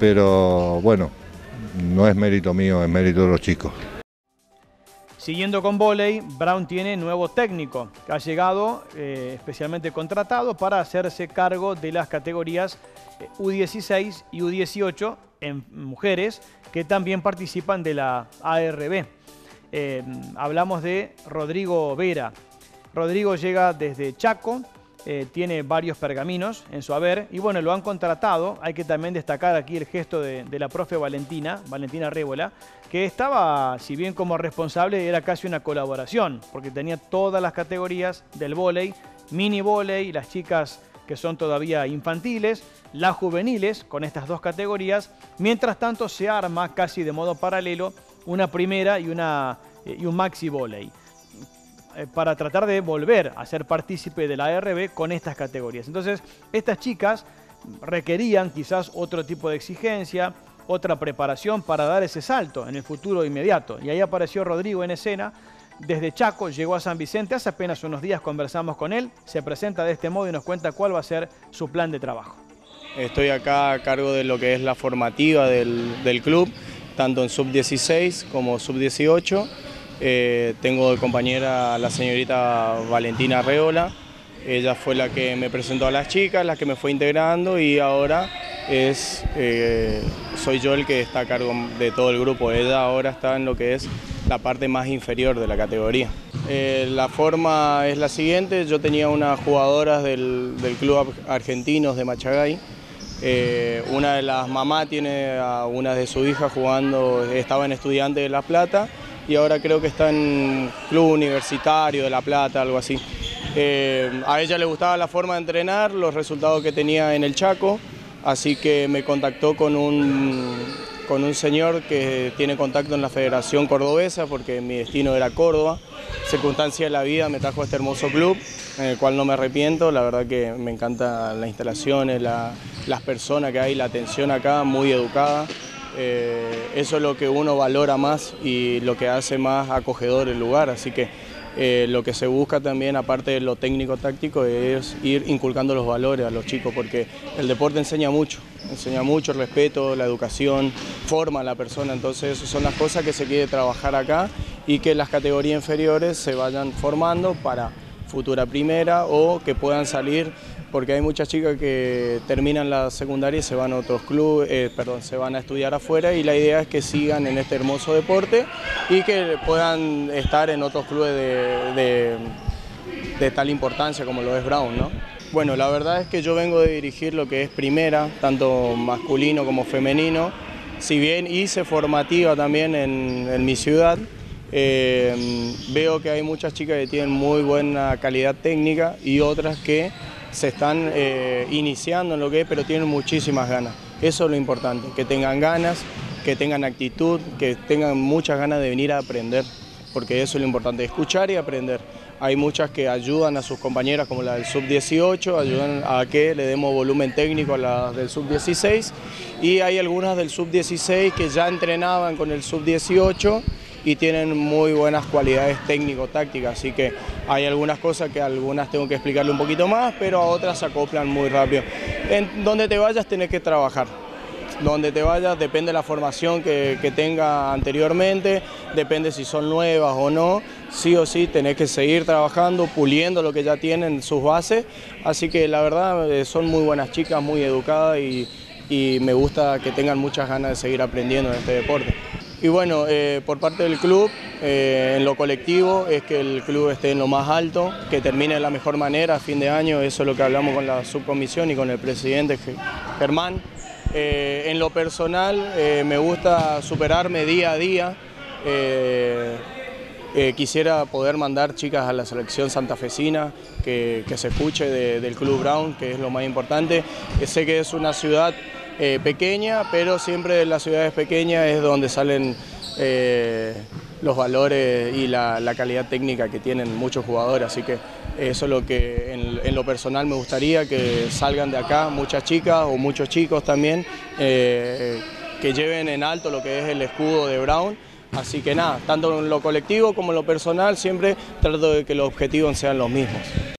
Pero bueno, no es mérito mío, es mérito de los chicos. Siguiendo con volei, Brown tiene nuevo técnico que ha llegado eh, especialmente contratado para hacerse cargo de las categorías eh, U16 y U18 en mujeres que también participan de la ARB. hablamos de Rodrigo Vera. Rodrigo llega desde Chaco, eh, tiene varios pergaminos en su haber y bueno, lo han contratado. Hay que también destacar aquí el gesto de, la profe Valentina, Valentina Rébola, que estaba, si bien como responsable, era casi una colaboración, porque tenía todas las categorías del vóley, mini vóley, las chicas que son todavía infantiles, las juveniles con estas dos categorías. Mientras tanto se arma casi de modo paralelo una primera y, una, eh, y un maxi vóley. Eh, para tratar de volver a ser partícipe de la ARB con estas categorías. Entonces, estas chicas requerían quizás otro tipo de exigencia, otra preparación para dar ese salto en el futuro inmediato. Y ahí apareció Rodrigo en escena, desde Chaco llegó a San Vicente, hace apenas unos días conversamos con él, se presenta de este modo y nos cuenta cuál va a ser su plan de trabajo. Estoy acá a cargo de lo que es la formativa del, club, tanto en sub-16 como sub-18. Eh, tengo de compañera la señorita Valentina Reola, ella fue la que me presentó a las chicas, la que me fue integrando y ahora es, eh, soy yo el que está a cargo de todo el grupo. Ella ahora está en lo que es la parte más inferior de la categoría. Eh, la forma es la siguiente, yo tenía unas jugadoras del, club argentinos de Machagay, una de las mamás tiene a una de sus hijas jugando, estaba en Estudiante de La Plata y ahora creo que está en Club Universitario de La Plata, algo así. Eh, a ella le gustaba la forma de entrenar, los resultados que tenía en el Chaco, así que me contactó con un, con un señor que tiene contacto en la Federación Cordobesa, porque mi destino era Córdoba. Circunstancia de la vida me trajo a este hermoso club, en el cual no me arrepiento. La verdad que me encantan las instalaciones, las personas que hay, la atención acá, muy educada. Eh, eso es lo que uno valora más y lo que hace más acogedor el lugar. Así que eh, lo que se busca también, aparte de lo técnico-táctico, es ir inculcando los valores a los chicos, porque el deporte enseña mucho, enseña mucho el respeto, la educación, forma a la persona, entonces esas son las cosas que se quiere trabajar acá y que las categorías inferiores se vayan formando para futura primera o que puedan salir porque hay muchas chicas que terminan la secundaria y se van a otros clubes, eh, perdón, se van a estudiar afuera y la idea es que sigan en este hermoso deporte y que puedan estar en otros clubes de, tal importancia como lo es Brown, ¿no? Bueno, la verdad es que yo vengo de dirigir lo que es primera, tanto masculino como femenino, si bien hice formativa también en, mi ciudad, eh, veo que hay muchas chicas que tienen muy buena calidad técnica y otras que se están eh, iniciando en lo que es, pero tienen muchísimas ganas. Eso es lo importante, que tengan ganas, que tengan actitud, que tengan muchas ganas de venir a aprender, porque eso es lo importante, escuchar y aprender. Hay muchas que ayudan a sus compañeras, como la del sub-18, ayudan a que le demos volumen técnico a las del sub-16, y hay algunas del sub-16 que ya entrenaban con el sub-18 y tienen muy buenas cualidades técnico-tácticas, así que hay algunas cosas que algunas tengo que explicarle un poquito más, pero a otras se acoplan muy rápido. En donde te vayas tenés que trabajar. Donde te vayas depende de la formación que, que tenga anteriormente, depende si son nuevas o no, sí o sí tenés que seguir trabajando, puliendo lo que ya tienen sus bases, así que la verdad eh, son muy buenas chicas, muy educadas y, y me gusta que tengan muchas ganas de seguir aprendiendo en este deporte. Y bueno, eh, por parte del club, eh, en lo colectivo, es que el club esté en lo más alto, que termine de la mejor manera a fin de año, eso es lo que hablamos con la subcomisión y con el presidente Germán. Eh, en lo personal, me gusta superarme día a día. quisiera poder mandar chicas a la selección santafesina, que, que se escuche del Club Brown, que es lo más importante. sé que es una ciudad eh, pequeña, pero siempre en las ciudades pequeñas es donde salen eh, los valores y la, calidad técnica que tienen muchos jugadores, así que eso es lo que en, lo personal me gustaría, que salgan de acá muchas chicas o muchos chicos también, eh, que lleven en alto lo que es el escudo de Brown, así que nada, tanto en lo colectivo como en lo personal siempre trato de que los objetivos sean los mismos.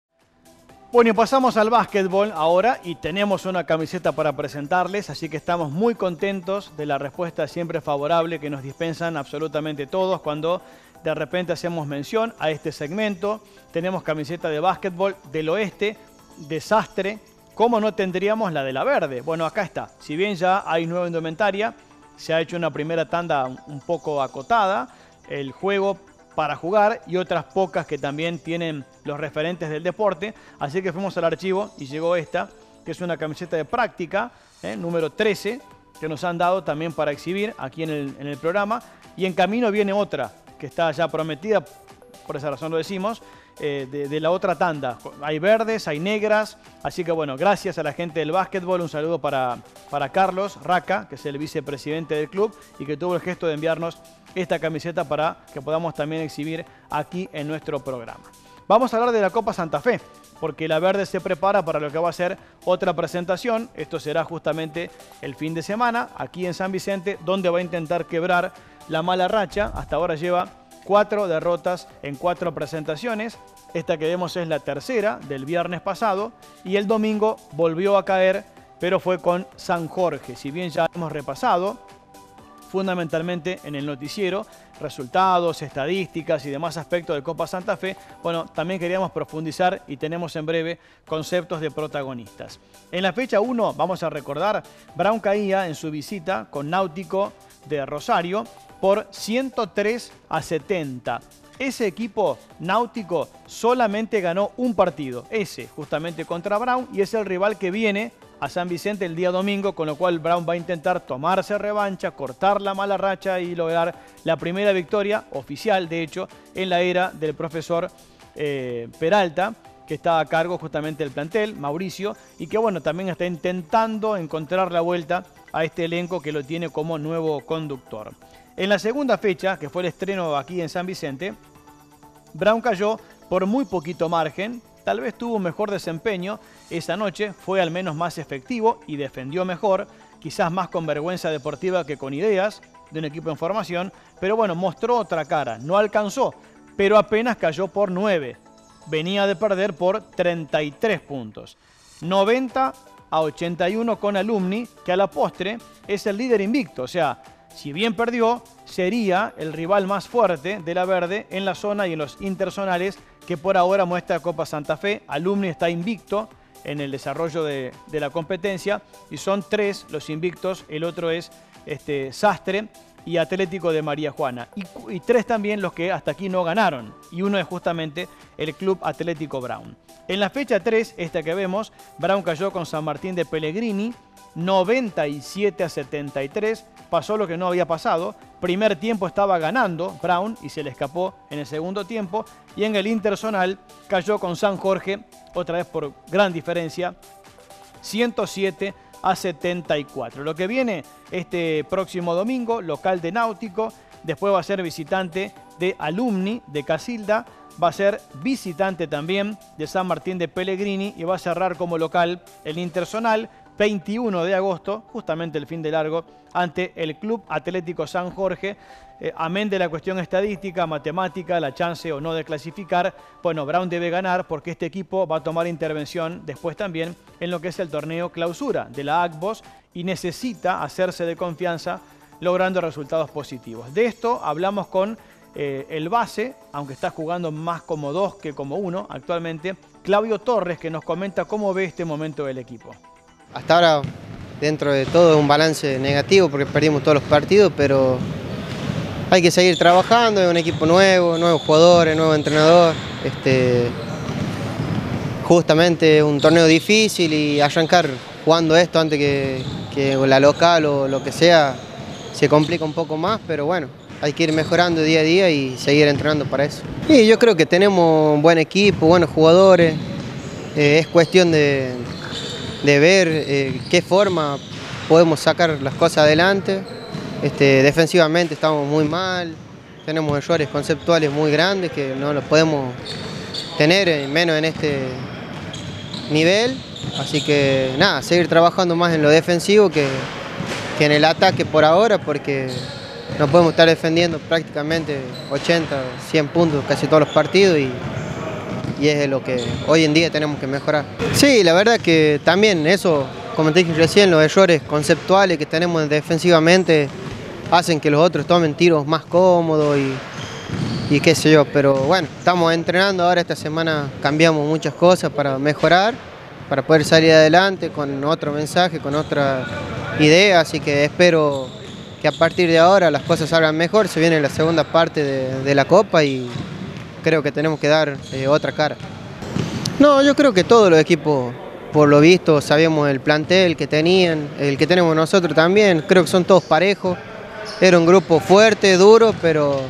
Bueno, y pasamos al básquetbol ahora y tenemos una camiseta para presentarles, así que estamos muy contentos de la respuesta siempre favorable que nos dispensan absolutamente todos cuando de repente hacemos mención a este segmento. Tenemos camiseta de básquetbol del oeste, desastre. ¿Cómo no tendríamos la de la verde? Bueno, acá está. Si bien ya hay nueva indumentaria, se ha hecho una primera tanda un poco acotada. El juego para jugar y otras pocas que también tienen los referentes del deporte. Así que fuimos al archivo y llegó esta, que es una camiseta de práctica, ¿eh? número 13, que nos han dado también para exhibir aquí en el, en el programa. Y en camino viene otra, que está ya prometida, por esa razón lo decimos, eh, de, la otra tanda. Hay verdes, hay negras, así que bueno, gracias a la gente del básquetbol, un saludo para, para Carlos Raca, que es el vicepresidente del club y que tuvo el gesto de enviarnos esta camiseta para que podamos también exhibir aquí en nuestro programa. Vamos a hablar de la Copa Santa Fe, porque la Verde se prepara para lo que va a ser otra presentación. Esto será justamente el fin de semana, aquí en San Vicente, donde va a intentar quebrar la mala racha. Hasta ahora lleva cuatro derrotas en cuatro presentaciones. Esta que vemos es la tercera del viernes pasado y el domingo volvió a caer, pero fue con San Jorge. Si bien ya hemos repasado fundamentalmente en el noticiero, resultados, estadísticas y demás aspectos de Copa Santa Fe, bueno, también queríamos profundizar y tenemos en breve conceptos de protagonistas. En la fecha 1, vamos a recordar, Brown caía en su visita con Náutico de Rosario por 103 a 70. Ese equipo náutico solamente ganó un partido, ese justamente contra Brown, y es el rival que viene a San Vicente el día domingo, con lo cual Brown va a intentar tomarse revancha, cortar la mala racha y lograr la primera victoria oficial, de hecho, en la era del profesor eh, Peralta, que está a cargo justamente del plantel, Mauricio, y que bueno, también está intentando encontrar la vuelta a este elenco que lo tiene como nuevo conductor. En la segunda fecha, que fue el estreno aquí en San Vicente, Brown cayó por muy poquito margen, tal vez tuvo un mejor desempeño, esa noche fue al menos más efectivo y defendió mejor, quizás más con vergüenza deportiva que con ideas de un equipo en formación, pero bueno, mostró otra cara, no alcanzó, pero apenas cayó por 9. Venía de perder por 33 puntos. 90 a 81 con Alumni, que a la postre es el líder invicto, o sea, si bien perdió, sería el rival más fuerte de la Verde en la zona y en los interzonales que por ahora muestra Copa Santa Fe. Alumni está invicto en el desarrollo de, la competencia y son tres los invictos, el otro es este, Sastre y Atlético de María Juana. Y, tres también los que hasta aquí no ganaron y uno es justamente el Club Atlético Brown. En la fecha 3, esta que vemos, Brown cayó con San Martín de Pellegrini, 97 a 73, pasó lo que no había pasado. Primer tiempo estaba ganando Brown y se le escapó en el segundo tiempo. Y en el intersonal cayó con San Jorge, otra vez por gran diferencia, 107 a 74. Lo que viene este próximo domingo, local de Náutico, después va a ser visitante de Alumni de Casilda, va a ser visitante también de San Martín de Pellegrini y va a cerrar como local el Intersonal 21 de agosto, justamente el fin de largo, ante el Club Atlético San Jorge. Eh, amén de la cuestión estadística, matemática, la chance o no de clasificar, bueno, Brown debe ganar porque este equipo va a tomar intervención después también en lo que es el torneo clausura de la ACBOS y necesita hacerse de confianza logrando resultados positivos. De esto hablamos con eh, el base, aunque está jugando más como dos que como uno actualmente, Claudio Torres, que nos comenta cómo ve este momento del equipo. Hasta ahora, dentro de todo, es un balance negativo porque perdimos todos los partidos, pero hay que seguir trabajando, es un equipo nuevo, nuevos jugadores, nuevo entrenador. Este, justamente un torneo difícil y arrancar jugando esto antes que, la local o lo que sea se complica un poco más, pero bueno, hay que ir mejorando día a día y seguir entrenando para eso. Y yo creo que tenemos un buen equipo, buenos jugadores, eh, es cuestión de, de ver eh, qué forma podemos sacar las cosas adelante. Este, defensivamente estamos muy mal, tenemos errores conceptuales muy grandes que no los podemos tener, menos en este nivel. Así que nada, seguir trabajando más en lo defensivo que, que en el ataque por ahora, porque no podemos estar defendiendo prácticamente 80, 100 puntos casi todos los partidos y y es lo que hoy en día tenemos que mejorar. Sí, la verdad que también eso, como te dije recién, los errores conceptuales que tenemos defensivamente hacen que los otros tomen tiros más cómodos y, y qué sé yo, pero bueno, estamos entrenando ahora esta semana, cambiamos muchas cosas para mejorar, para poder salir adelante con otro mensaje, con otra idea, así que espero que a partir de ahora las cosas salgan mejor, se viene la segunda parte de, de la Copa y creo que tenemos que dar eh, otra cara. No, yo creo que todos los equipos, por lo visto, sabíamos el plantel que tenían, el que tenemos nosotros también, creo que son todos parejos. Era un grupo fuerte, duro, pero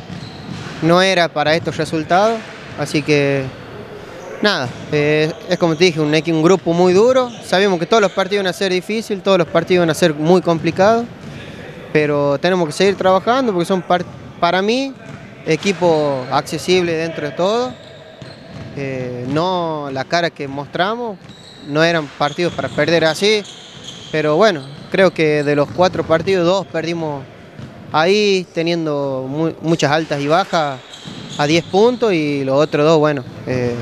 no era para estos resultados, así que nada, eh, es como te dije, un, un grupo muy duro, sabíamos que todos los partidos iban a ser difíciles, todos los partidos iban a ser muy complicados, pero tenemos que seguir trabajando porque son para mí equipo accesible dentro de todo. Eh, no la cara que mostramos, no eran partidos para perder así, pero bueno, creo que de los cuatro partidos, dos perdimos ahí, teniendo muchas altas y bajas a 10 puntos y los otros dos, bueno, eh,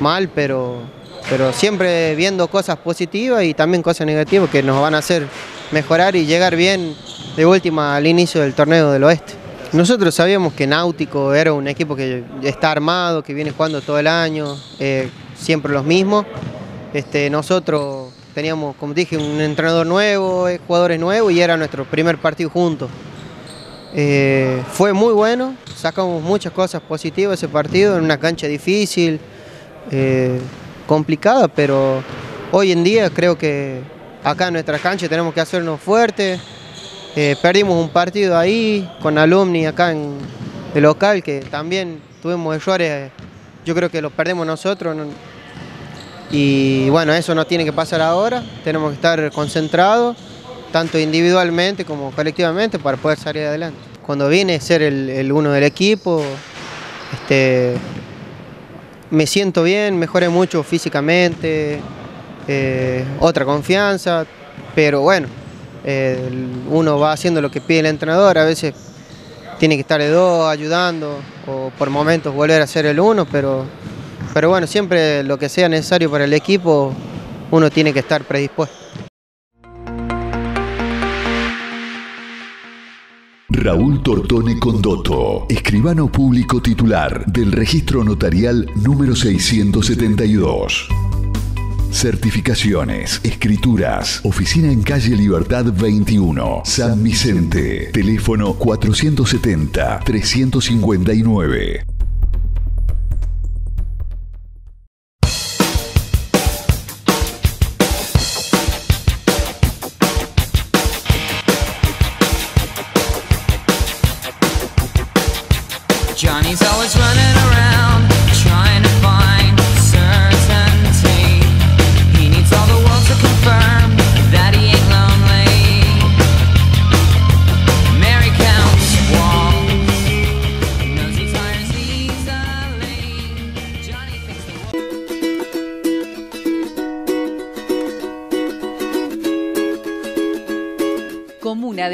mal, pero, pero siempre viendo cosas positivas y también cosas negativas que nos van a hacer mejorar y llegar bien de última al inicio del torneo del oeste. Nosotros sabíamos que Náutico era un equipo que está armado, que viene jugando todo el año, eh, siempre los mismos. Este, nosotros teníamos, como dije, un entrenador nuevo, eh, jugadores nuevos y era nuestro primer partido juntos. Eh, fue muy bueno, sacamos muchas cosas positivas ese partido en una cancha difícil, complicada, pero hoy en día creo que acá en nuestra cancha tenemos que hacernos fuertes, eh, perdimos un partido ahí con Alumni acá en el local, que también tuvimos errores, yo creo que los perdemos nosotros. Y bueno, eso no tiene que pasar ahora, tenemos que estar concentrados, tanto individualmente como colectivamente, para poder salir adelante. Cuando vine a ser el, uno del equipo, este, me siento bien, mejoré mucho físicamente, eh, otra confianza, pero bueno, uno va haciendo lo que pide el entrenador, a veces tiene que estar de dos ayudando o por momentos volver a ser el uno, pero, pero bueno, siempre lo que sea necesario para el equipo, uno tiene que estar predispuesto. Raúl Tortone Condoto, escribano público titular del registro notarial número 672. Certificaciones, escrituras, oficina en calle Libertad 21, San Vicente, teléfono 470-359.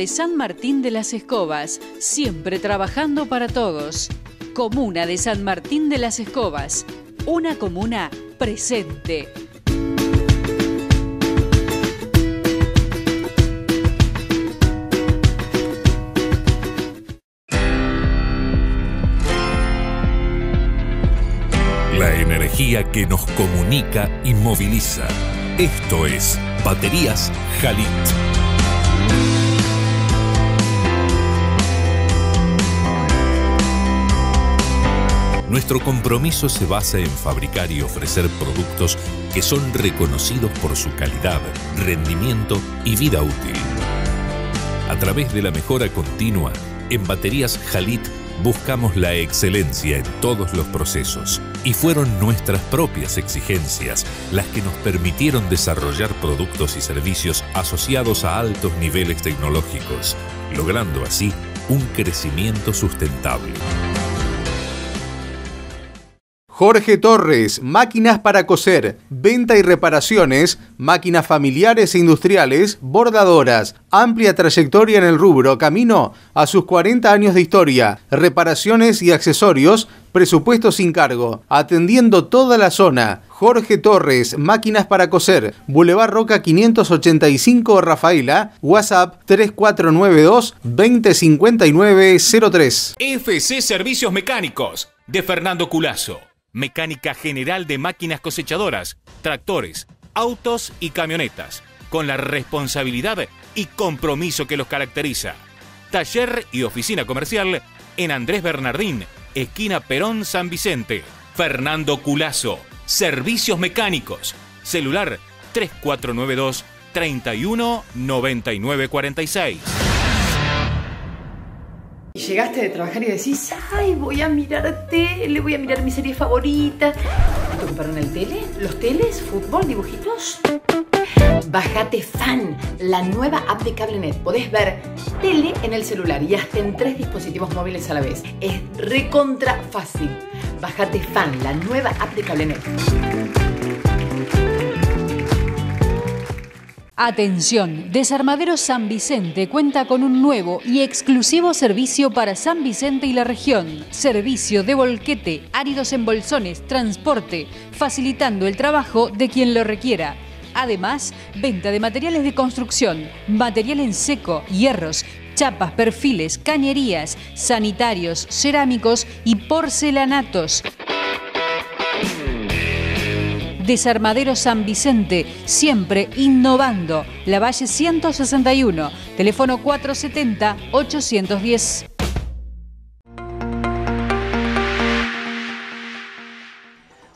De San Martín de las Escobas, siempre trabajando para todos. Comuna de San Martín de las Escobas, una comuna presente. La energía que nos comunica y moviliza. Esto es Baterías Jalit. Nuestro compromiso se basa en fabricar y ofrecer productos que son reconocidos por su calidad, rendimiento y vida útil. A través de la mejora continua, en Baterías Jalit buscamos la excelencia en todos los procesos y fueron nuestras propias exigencias las que nos permitieron desarrollar productos y servicios asociados a altos niveles tecnológicos, logrando así un crecimiento sustentable. Jorge Torres, máquinas para coser, venta y reparaciones, máquinas familiares e industriales, bordadoras, amplia trayectoria en el rubro, camino a sus 40 años de historia, reparaciones y accesorios, presupuesto sin cargo, atendiendo toda la zona. Jorge Torres, máquinas para coser, Boulevard Roca 585 Rafaela, WhatsApp 3492 205903. FC Servicios Mecánicos de Fernando Culazo mecánica general de máquinas cosechadoras, tractores, autos y camionetas, con la responsabilidad y compromiso que los caracteriza. Taller y oficina comercial en Andrés Bernardín, esquina Perón San Vicente. Fernando Culazo, Servicios Mecánicos, celular 3492 31 y llegaste de trabajar y decís, ay, voy a mirar tele, voy a mirar mi serie favorita. ¿Te compraron el tele? ¿Los teles? ¿Fútbol? ¿Dibujitos? Bajate Fan, la nueva app de CableNet. Podés ver tele en el celular y hasta en tres dispositivos móviles a la vez. Es recontra fácil. Bajate Fan, la nueva app de CableNet. Atención, Desarmadero San Vicente cuenta con un nuevo y exclusivo servicio para San Vicente y la región. Servicio de volquete, áridos en bolsones, transporte, facilitando el trabajo de quien lo requiera. Además, venta de materiales de construcción, material en seco, hierros, chapas, perfiles, cañerías, sanitarios, cerámicos y porcelanatos. Desarmadero San Vicente, siempre innovando. La Valle 161, teléfono 470-810.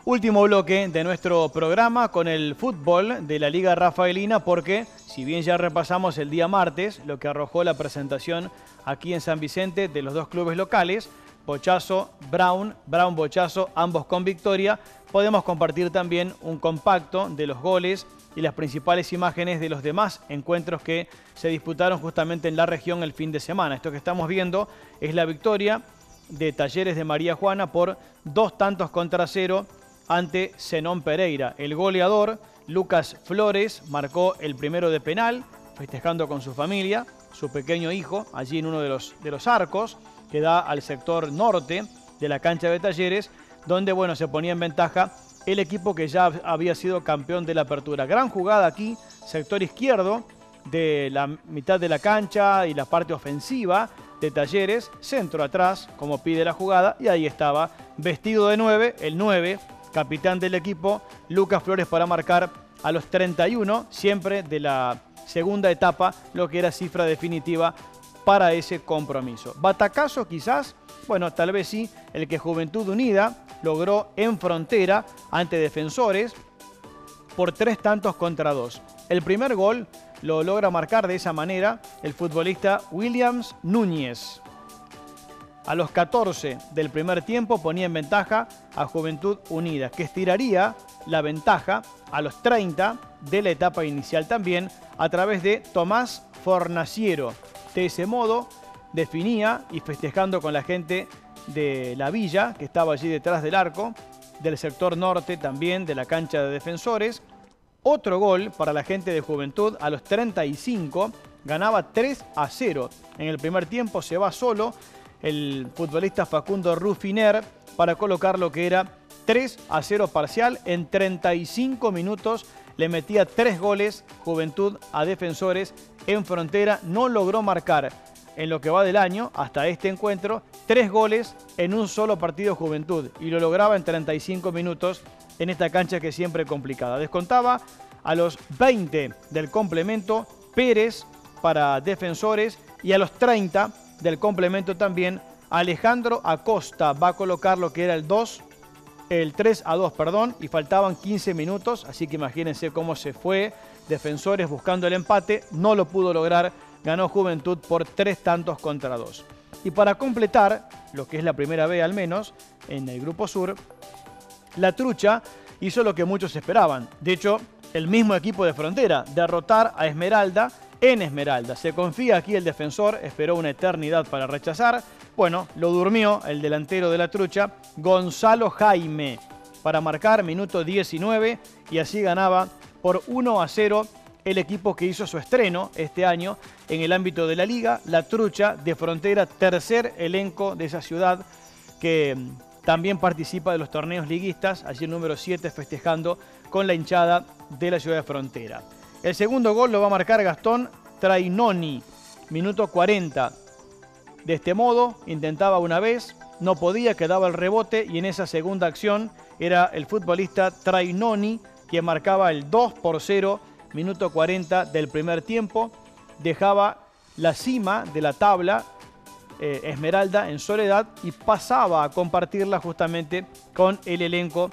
Último bloque de nuestro programa con el fútbol de la Liga Rafaelina porque si bien ya repasamos el día martes lo que arrojó la presentación aquí en San Vicente de los dos clubes locales, Bochazo, Brown, Brown Bochazo, ambos con victoria, podemos compartir también un compacto de los goles y las principales imágenes de los demás encuentros que se disputaron justamente en la región el fin de semana. Esto que estamos viendo es la victoria de Talleres de María Juana por dos tantos contra cero ante Zenón Pereira. El goleador, Lucas Flores, marcó el primero de penal, festejando con su familia, su pequeño hijo, allí en uno de los, de los arcos, que da al sector norte de la cancha de Talleres, donde bueno, se ponía en ventaja el equipo que ya había sido campeón de la apertura. Gran jugada aquí, sector izquierdo de la mitad de la cancha y la parte ofensiva de Talleres, centro atrás, como pide la jugada, y ahí estaba, vestido de 9, el 9 capitán del equipo, Lucas Flores para marcar a los 31, siempre de la segunda etapa, lo que era cifra definitiva para ese compromiso. Batacazo quizás, bueno, tal vez sí, el que Juventud Unida logró en frontera ante defensores por tres tantos contra dos. El primer gol lo logra marcar de esa manera el futbolista Williams Núñez. A los 14 del primer tiempo ponía en ventaja a Juventud Unida, que estiraría la ventaja a los 30 de la etapa inicial también a través de Tomás Fornaciero. De ese modo definía y festejando con la gente de la villa que estaba allí detrás del arco, del sector norte también de la cancha de defensores. Otro gol para la gente de Juventud a los 35, ganaba 3 a 0. En el primer tiempo se va solo el futbolista Facundo Rufiner para colocar lo que era 3 a 0 parcial. En 35 minutos le metía 3 goles Juventud a defensores en frontera. No logró marcar en lo que va del año hasta este encuentro 3 goles en un solo partido Juventud y lo lograba en 35 minutos en esta cancha que siempre es complicada. Descontaba a los 20 del complemento Pérez para defensores y a los 30 del complemento también, Alejandro Acosta va a colocar lo que era el 2, el 3 a 2, perdón, y faltaban 15 minutos, así que imagínense cómo se fue. Defensores buscando el empate, no lo pudo lograr, ganó Juventud por tres tantos contra dos. Y para completar, lo que es la primera vez al menos, en el Grupo Sur, la Trucha hizo lo que muchos esperaban. De hecho, el mismo equipo de frontera, derrotar a Esmeralda en Esmeralda. Se confía aquí el defensor, esperó una eternidad para rechazar. Bueno, lo durmió el delantero de la trucha, Gonzalo Jaime, para marcar minuto 19 y así ganaba por 1 a 0 el equipo que hizo su estreno este año en el ámbito de la liga, la trucha de frontera, tercer elenco de esa ciudad que mm, también participa de los torneos liguistas, allí el número 7 festejando con la hinchada de la ciudad de frontera. El segundo gol lo va a marcar Gastón Trainoni, minuto 40. De este modo, intentaba una vez, no podía, quedaba el rebote y en esa segunda acción era el futbolista Trainoni quien marcaba el 2 por 0, minuto 40 del primer tiempo. Dejaba la cima de la tabla eh, Esmeralda en soledad y pasaba a compartirla justamente con el elenco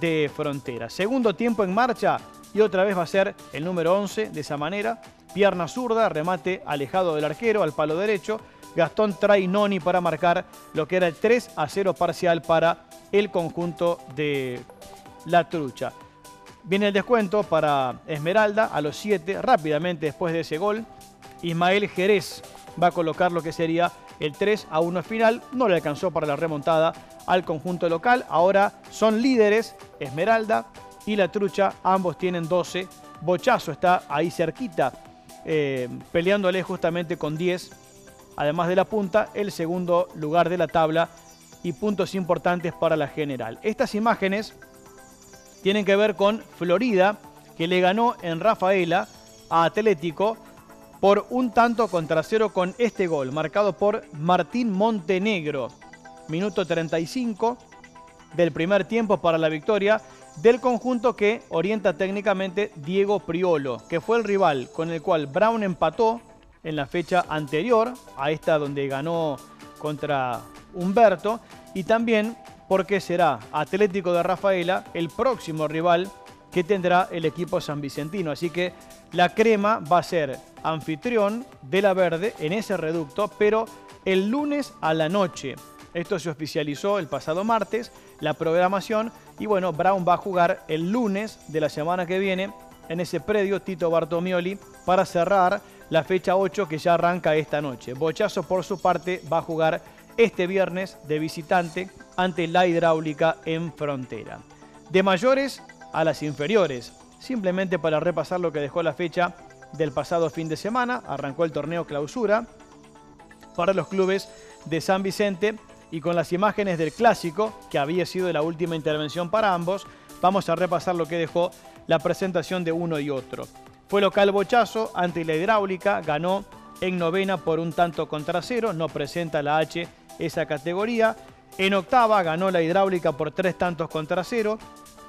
de Frontera. Segundo tiempo en marcha, y otra vez va a ser el número 11 de esa manera. Pierna zurda, remate alejado del arquero al palo derecho. Gastón trae Noni para marcar lo que era el 3 a 0 parcial para el conjunto de la trucha. Viene el descuento para Esmeralda a los 7, rápidamente después de ese gol. Ismael Jerez va a colocar lo que sería el 3 a 1 final. No le alcanzó para la remontada al conjunto local. Ahora son líderes Esmeralda y La Trucha. Ambos tienen 12. Bochazo está ahí cerquita, eh, peleándole justamente con 10. Además de la punta, el segundo lugar de la tabla y puntos importantes para la general. Estas imágenes tienen que ver con Florida, que le ganó en Rafaela a Atlético por un tanto contra cero con este gol, marcado por Martín Montenegro. Minuto 35 del primer tiempo para la victoria del conjunto que orienta técnicamente Diego Priolo, que fue el rival con el cual Brown empató en la fecha anterior a esta donde ganó contra Humberto y también porque será Atlético de Rafaela el próximo rival que tendrá el equipo san vicentino. Así que la crema va a ser anfitrión de la verde en ese reducto, pero el lunes a la noche. Esto se oficializó el pasado martes, la programación, y bueno, Brown va a jugar el lunes de la semana que viene en ese predio Tito Bartomioli para cerrar la fecha 8 que ya arranca esta noche. Bochazo por su parte va a jugar este viernes de visitante ante la hidráulica en frontera. De mayores a las inferiores, simplemente para repasar lo que dejó la fecha del pasado fin de semana, arrancó el torneo clausura para los clubes de San Vicente y con las imágenes del clásico, que había sido la última intervención para ambos, vamos a repasar lo que dejó la presentación de uno y otro. Fue local Bochazo ante la hidráulica, ganó en novena por un tanto contra cero, no presenta la H esa categoría. En octava ganó la hidráulica por tres tantos contra cero.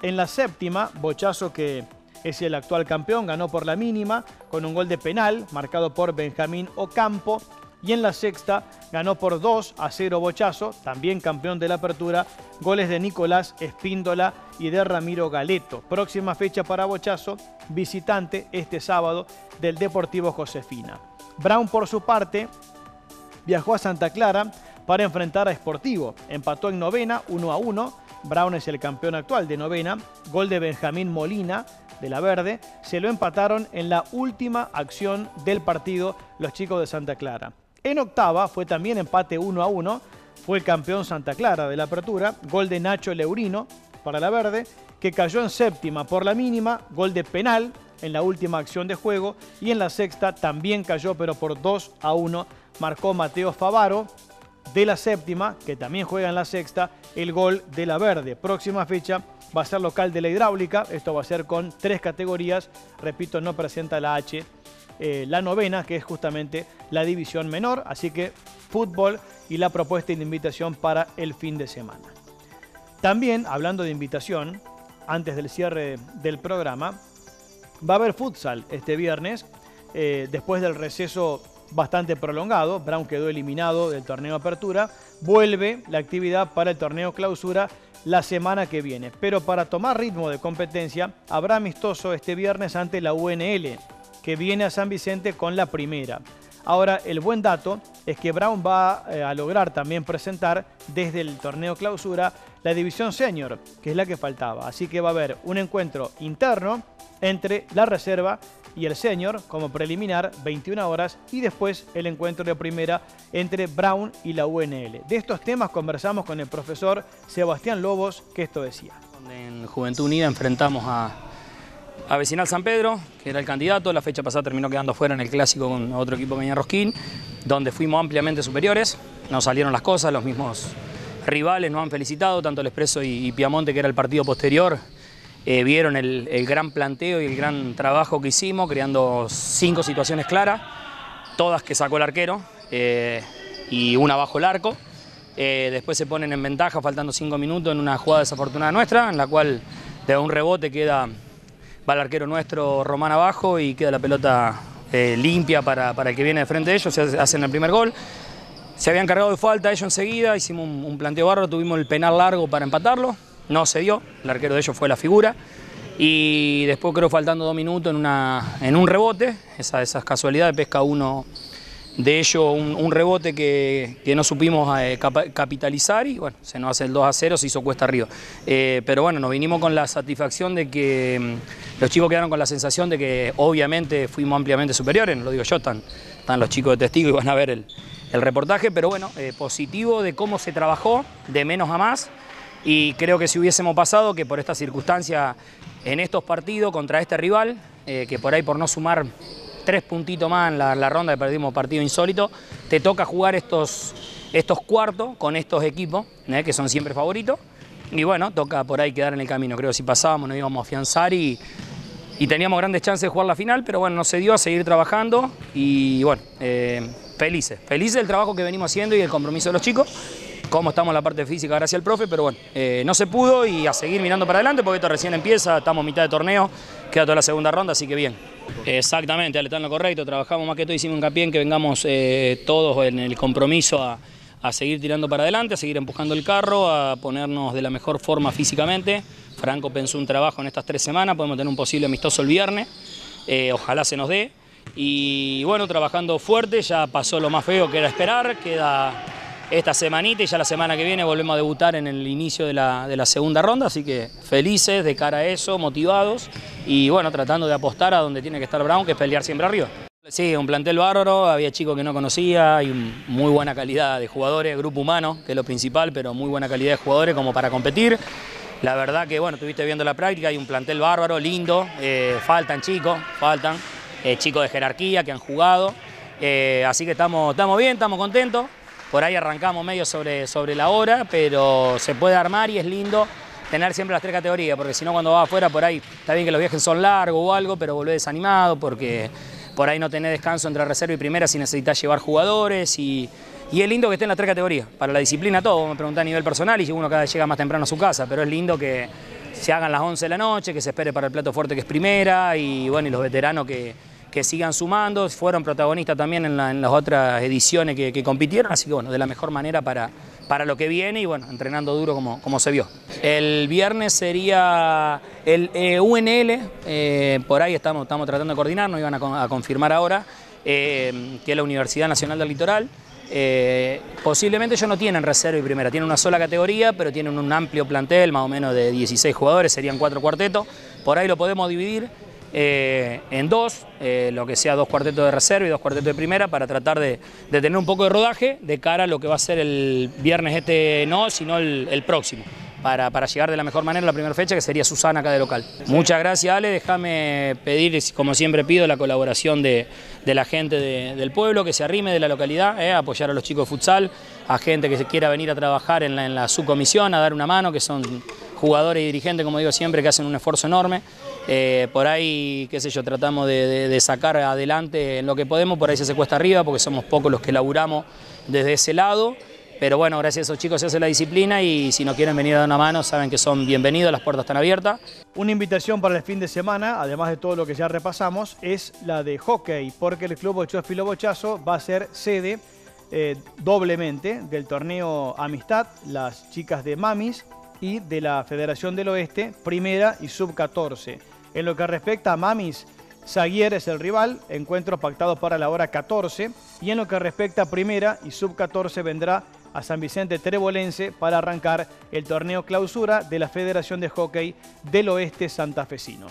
En la séptima, Bochazo, que es el actual campeón, ganó por la mínima con un gol de penal marcado por Benjamín Ocampo. Y en la sexta ganó por 2 a 0 Bochazo, también campeón de la apertura, goles de Nicolás Espíndola y de Ramiro Galeto. Próxima fecha para Bochazo, visitante este sábado del Deportivo Josefina. Brown por su parte viajó a Santa Clara para enfrentar a Sportivo. Empató en novena, 1 a 1. Brown es el campeón actual de novena. Gol de Benjamín Molina de la Verde. Se lo empataron en la última acción del partido los chicos de Santa Clara. En octava fue también empate 1 a 1. Fue el campeón Santa Clara de la apertura. Gol de Nacho Leurino para la Verde, que cayó en séptima por la mínima. Gol de penal en la última acción de juego. Y en la sexta también cayó, pero por 2 a 1 marcó Mateo Favaro de la séptima, que también juega en la sexta, el gol de la verde. Próxima fecha va a ser local de la hidráulica, esto va a ser con tres categorías, repito, no presenta la H, eh, la novena, que es justamente la división menor, así que fútbol y la propuesta de invitación para el fin de semana. También, hablando de invitación, antes del cierre del programa, va a haber futsal este viernes, eh, después del receso bastante prolongado. Brown quedó eliminado del torneo Apertura. Vuelve la actividad para el torneo Clausura la semana que viene. Pero para tomar ritmo de competencia, habrá amistoso este viernes ante la UNL, que viene a San Vicente con la primera. Ahora, el buen dato es que Brown va eh, a lograr también presentar desde el torneo clausura la división senior, que es la que faltaba. Así que va a haber un encuentro interno entre la reserva y el senior como preliminar, 21 horas, y después el encuentro de primera entre Brown y la UNL. De estos temas conversamos con el profesor Sebastián Lobos, que esto decía. En Juventud Unida enfrentamos a, a Vecinal San Pedro, que era el candidato, la fecha pasada terminó quedando fuera en el clásico con otro equipo Peña Rosquín, donde fuimos ampliamente superiores, nos salieron las cosas, los mismos rivales nos han felicitado, tanto el Expreso y Piamonte, que era el partido posterior, eh, vieron el, gran planteo y el gran trabajo que hicimos, creando cinco situaciones claras, todas que sacó el arquero eh, y una bajo el arco. Eh, después se ponen en ventaja faltando cinco minutos en una jugada desafortunada nuestra, en la cual de un rebote queda, va el arquero nuestro Román abajo y queda la pelota limpia para, el que viene de frente de ellos, se hacen el primer gol. Se habían cargado de falta ellos enseguida, hicimos un planteo barro, tuvimos el penal largo para empatarlo, no se dio, el arquero de ellos fue la figura. Y después creo faltando dos minutos en, una, en un rebote, esa, esas casualidades, pesca uno de ello un, rebote que, no supimos eh, capitalizar y bueno, se nos hace el 2 a 0, se hizo cuesta arriba. Eh, pero bueno, nos vinimos con la satisfacción de que mm, los chicos quedaron con la sensación de que obviamente fuimos ampliamente superiores, no lo digo yo, están, están los chicos de testigo y van a ver el, reportaje, pero bueno, eh, positivo de cómo se trabajó, de menos a más, y creo que si hubiésemos pasado que por esta circunstancia en estos partidos contra este rival, que por ahí por no sumar tres puntitos más en la, ronda que perdimos partido insólito, te toca jugar estos, estos cuartos con estos equipos, ¿eh? que son siempre favoritos, y bueno, toca por ahí quedar en el camino, creo que si pasábamos nos íbamos a afianzar y, teníamos grandes chances de jugar la final, pero bueno, no se dio a seguir trabajando y bueno, eh, felices, felices del trabajo que venimos haciendo y el compromiso de los chicos, cómo estamos en la parte física gracias al profe, pero bueno, eh, no se pudo y a seguir mirando para adelante porque esto recién empieza, estamos a mitad de torneo, queda toda la segunda ronda, así que bien. Exactamente, Ale, está en lo correcto, trabajamos más que todo, hicimos hincapié en que vengamos eh, todos en el compromiso a, seguir tirando para adelante, a seguir empujando el carro, a ponernos de la mejor forma físicamente. Franco pensó un trabajo en estas tres semanas, podemos tener un posible amistoso el viernes, eh, ojalá se nos dé. Y bueno, trabajando fuerte, ya pasó lo más feo que era esperar, queda esta semanita y ya la semana que viene volvemos a debutar en el inicio de la, segunda ronda, así que felices de cara a eso, motivados y bueno, tratando de apostar a donde tiene que estar Brown, que es pelear siempre arriba. Sí, un plantel bárbaro, había chicos que no conocía, hay muy buena calidad de jugadores, grupo humano, que es lo principal, pero muy buena calidad de jugadores como para competir. La verdad que, bueno, estuviste viendo la práctica, hay un plantel bárbaro, lindo, eh, faltan chicos, faltan eh, chicos de jerarquía que han jugado, eh, así que estamos, estamos bien, estamos contentos. Por ahí arrancamos medio sobre, sobre la hora, pero se puede armar y es lindo tener siempre las tres categorías, porque si no cuando vas afuera por ahí está bien que los viajes son largos o algo, pero volvés desanimado porque por ahí no tenés descanso entre reserva y primera si necesitas llevar jugadores y, es lindo que esté en las tres categorías. Para la disciplina todo, me pregunté a nivel personal y uno cada vez llega más temprano a su casa, pero es lindo que se hagan las 11 de la noche, que se espere para el plato fuerte que es primera y bueno, y los veteranos que que sigan sumando, fueron protagonistas también en, las otras ediciones que, compitieron, así que bueno, de la mejor manera para, para lo que viene y bueno, entrenando duro como, como se vio. El viernes sería el eh, UNL, eh, por ahí estamos, estamos tratando de coordinar, nos iban a, confirmar ahora, eh, que es la Universidad Nacional del Litoral. posiblemente ellos no tienen reserva y primera, tienen una sola categoría, pero tienen un amplio plantel, más o menos de 16 jugadores, serían cuatro cuartetos. Por ahí lo podemos dividir eh, en dos, eh, lo que sea dos cuartetos de reserva y dos cuartetos de primera, para tratar de, tener un poco de rodaje de cara a lo que va a ser el viernes este no, sino el, próximo. Para, llegar de la mejor manera a la primera fecha, que sería Susana acá de local. Muchas gracias, Ale. Déjame pedir, como siempre pido, la colaboración de, la gente del pueblo, que se arrime de la localidad, eh, apoyar a los chicos de futsal, a gente que se quiera venir a trabajar en la, en la subcomisión, a dar una mano, que son jugadores y dirigentes, como digo siempre, que hacen un esfuerzo enorme. Eh, por ahí, qué sé yo, tratamos de, sacar adelante en lo que podemos, por ahí se cuesta arriba, porque somos pocos los que laburamos desde ese lado. Pero bueno, gracias a esos chicos se hace la disciplina y si no quieren venir a dar una mano, saben que son bienvenidos, las puertas están abiertas. Una invitación para el fin de semana, además de todo lo que ya repasamos, es la de hockey, porque el Club Ochoa Filo Bochazo va a ser sede eh, doblemente del torneo Amistad, las chicas de Mamis y de la Federación del Oeste, primera y sub-14. En lo que respecta a Mamis, Zaguier es el rival, encuentros pactados para la hora 14. Y en lo que respecta a primera y sub-14 vendrá a San Vicente Trebolense para arrancar el torneo clausura de la Federación de Hockey del Oeste Santafesino.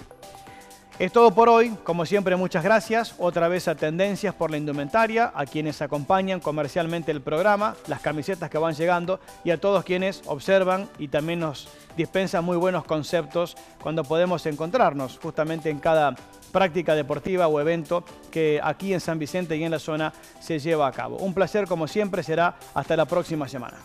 Es todo por hoy, como siempre muchas gracias, otra vez a Tendencias por la indumentaria, a quienes acompañan comercialmente el programa, las camisetas que van llegando y a todos quienes observan y también nos dispensan muy buenos conceptos cuando podemos encontrarnos justamente en cada práctica deportiva o evento que aquí en San Vicente y en la zona se lleva a cabo. Un placer como siempre será hasta la próxima semana.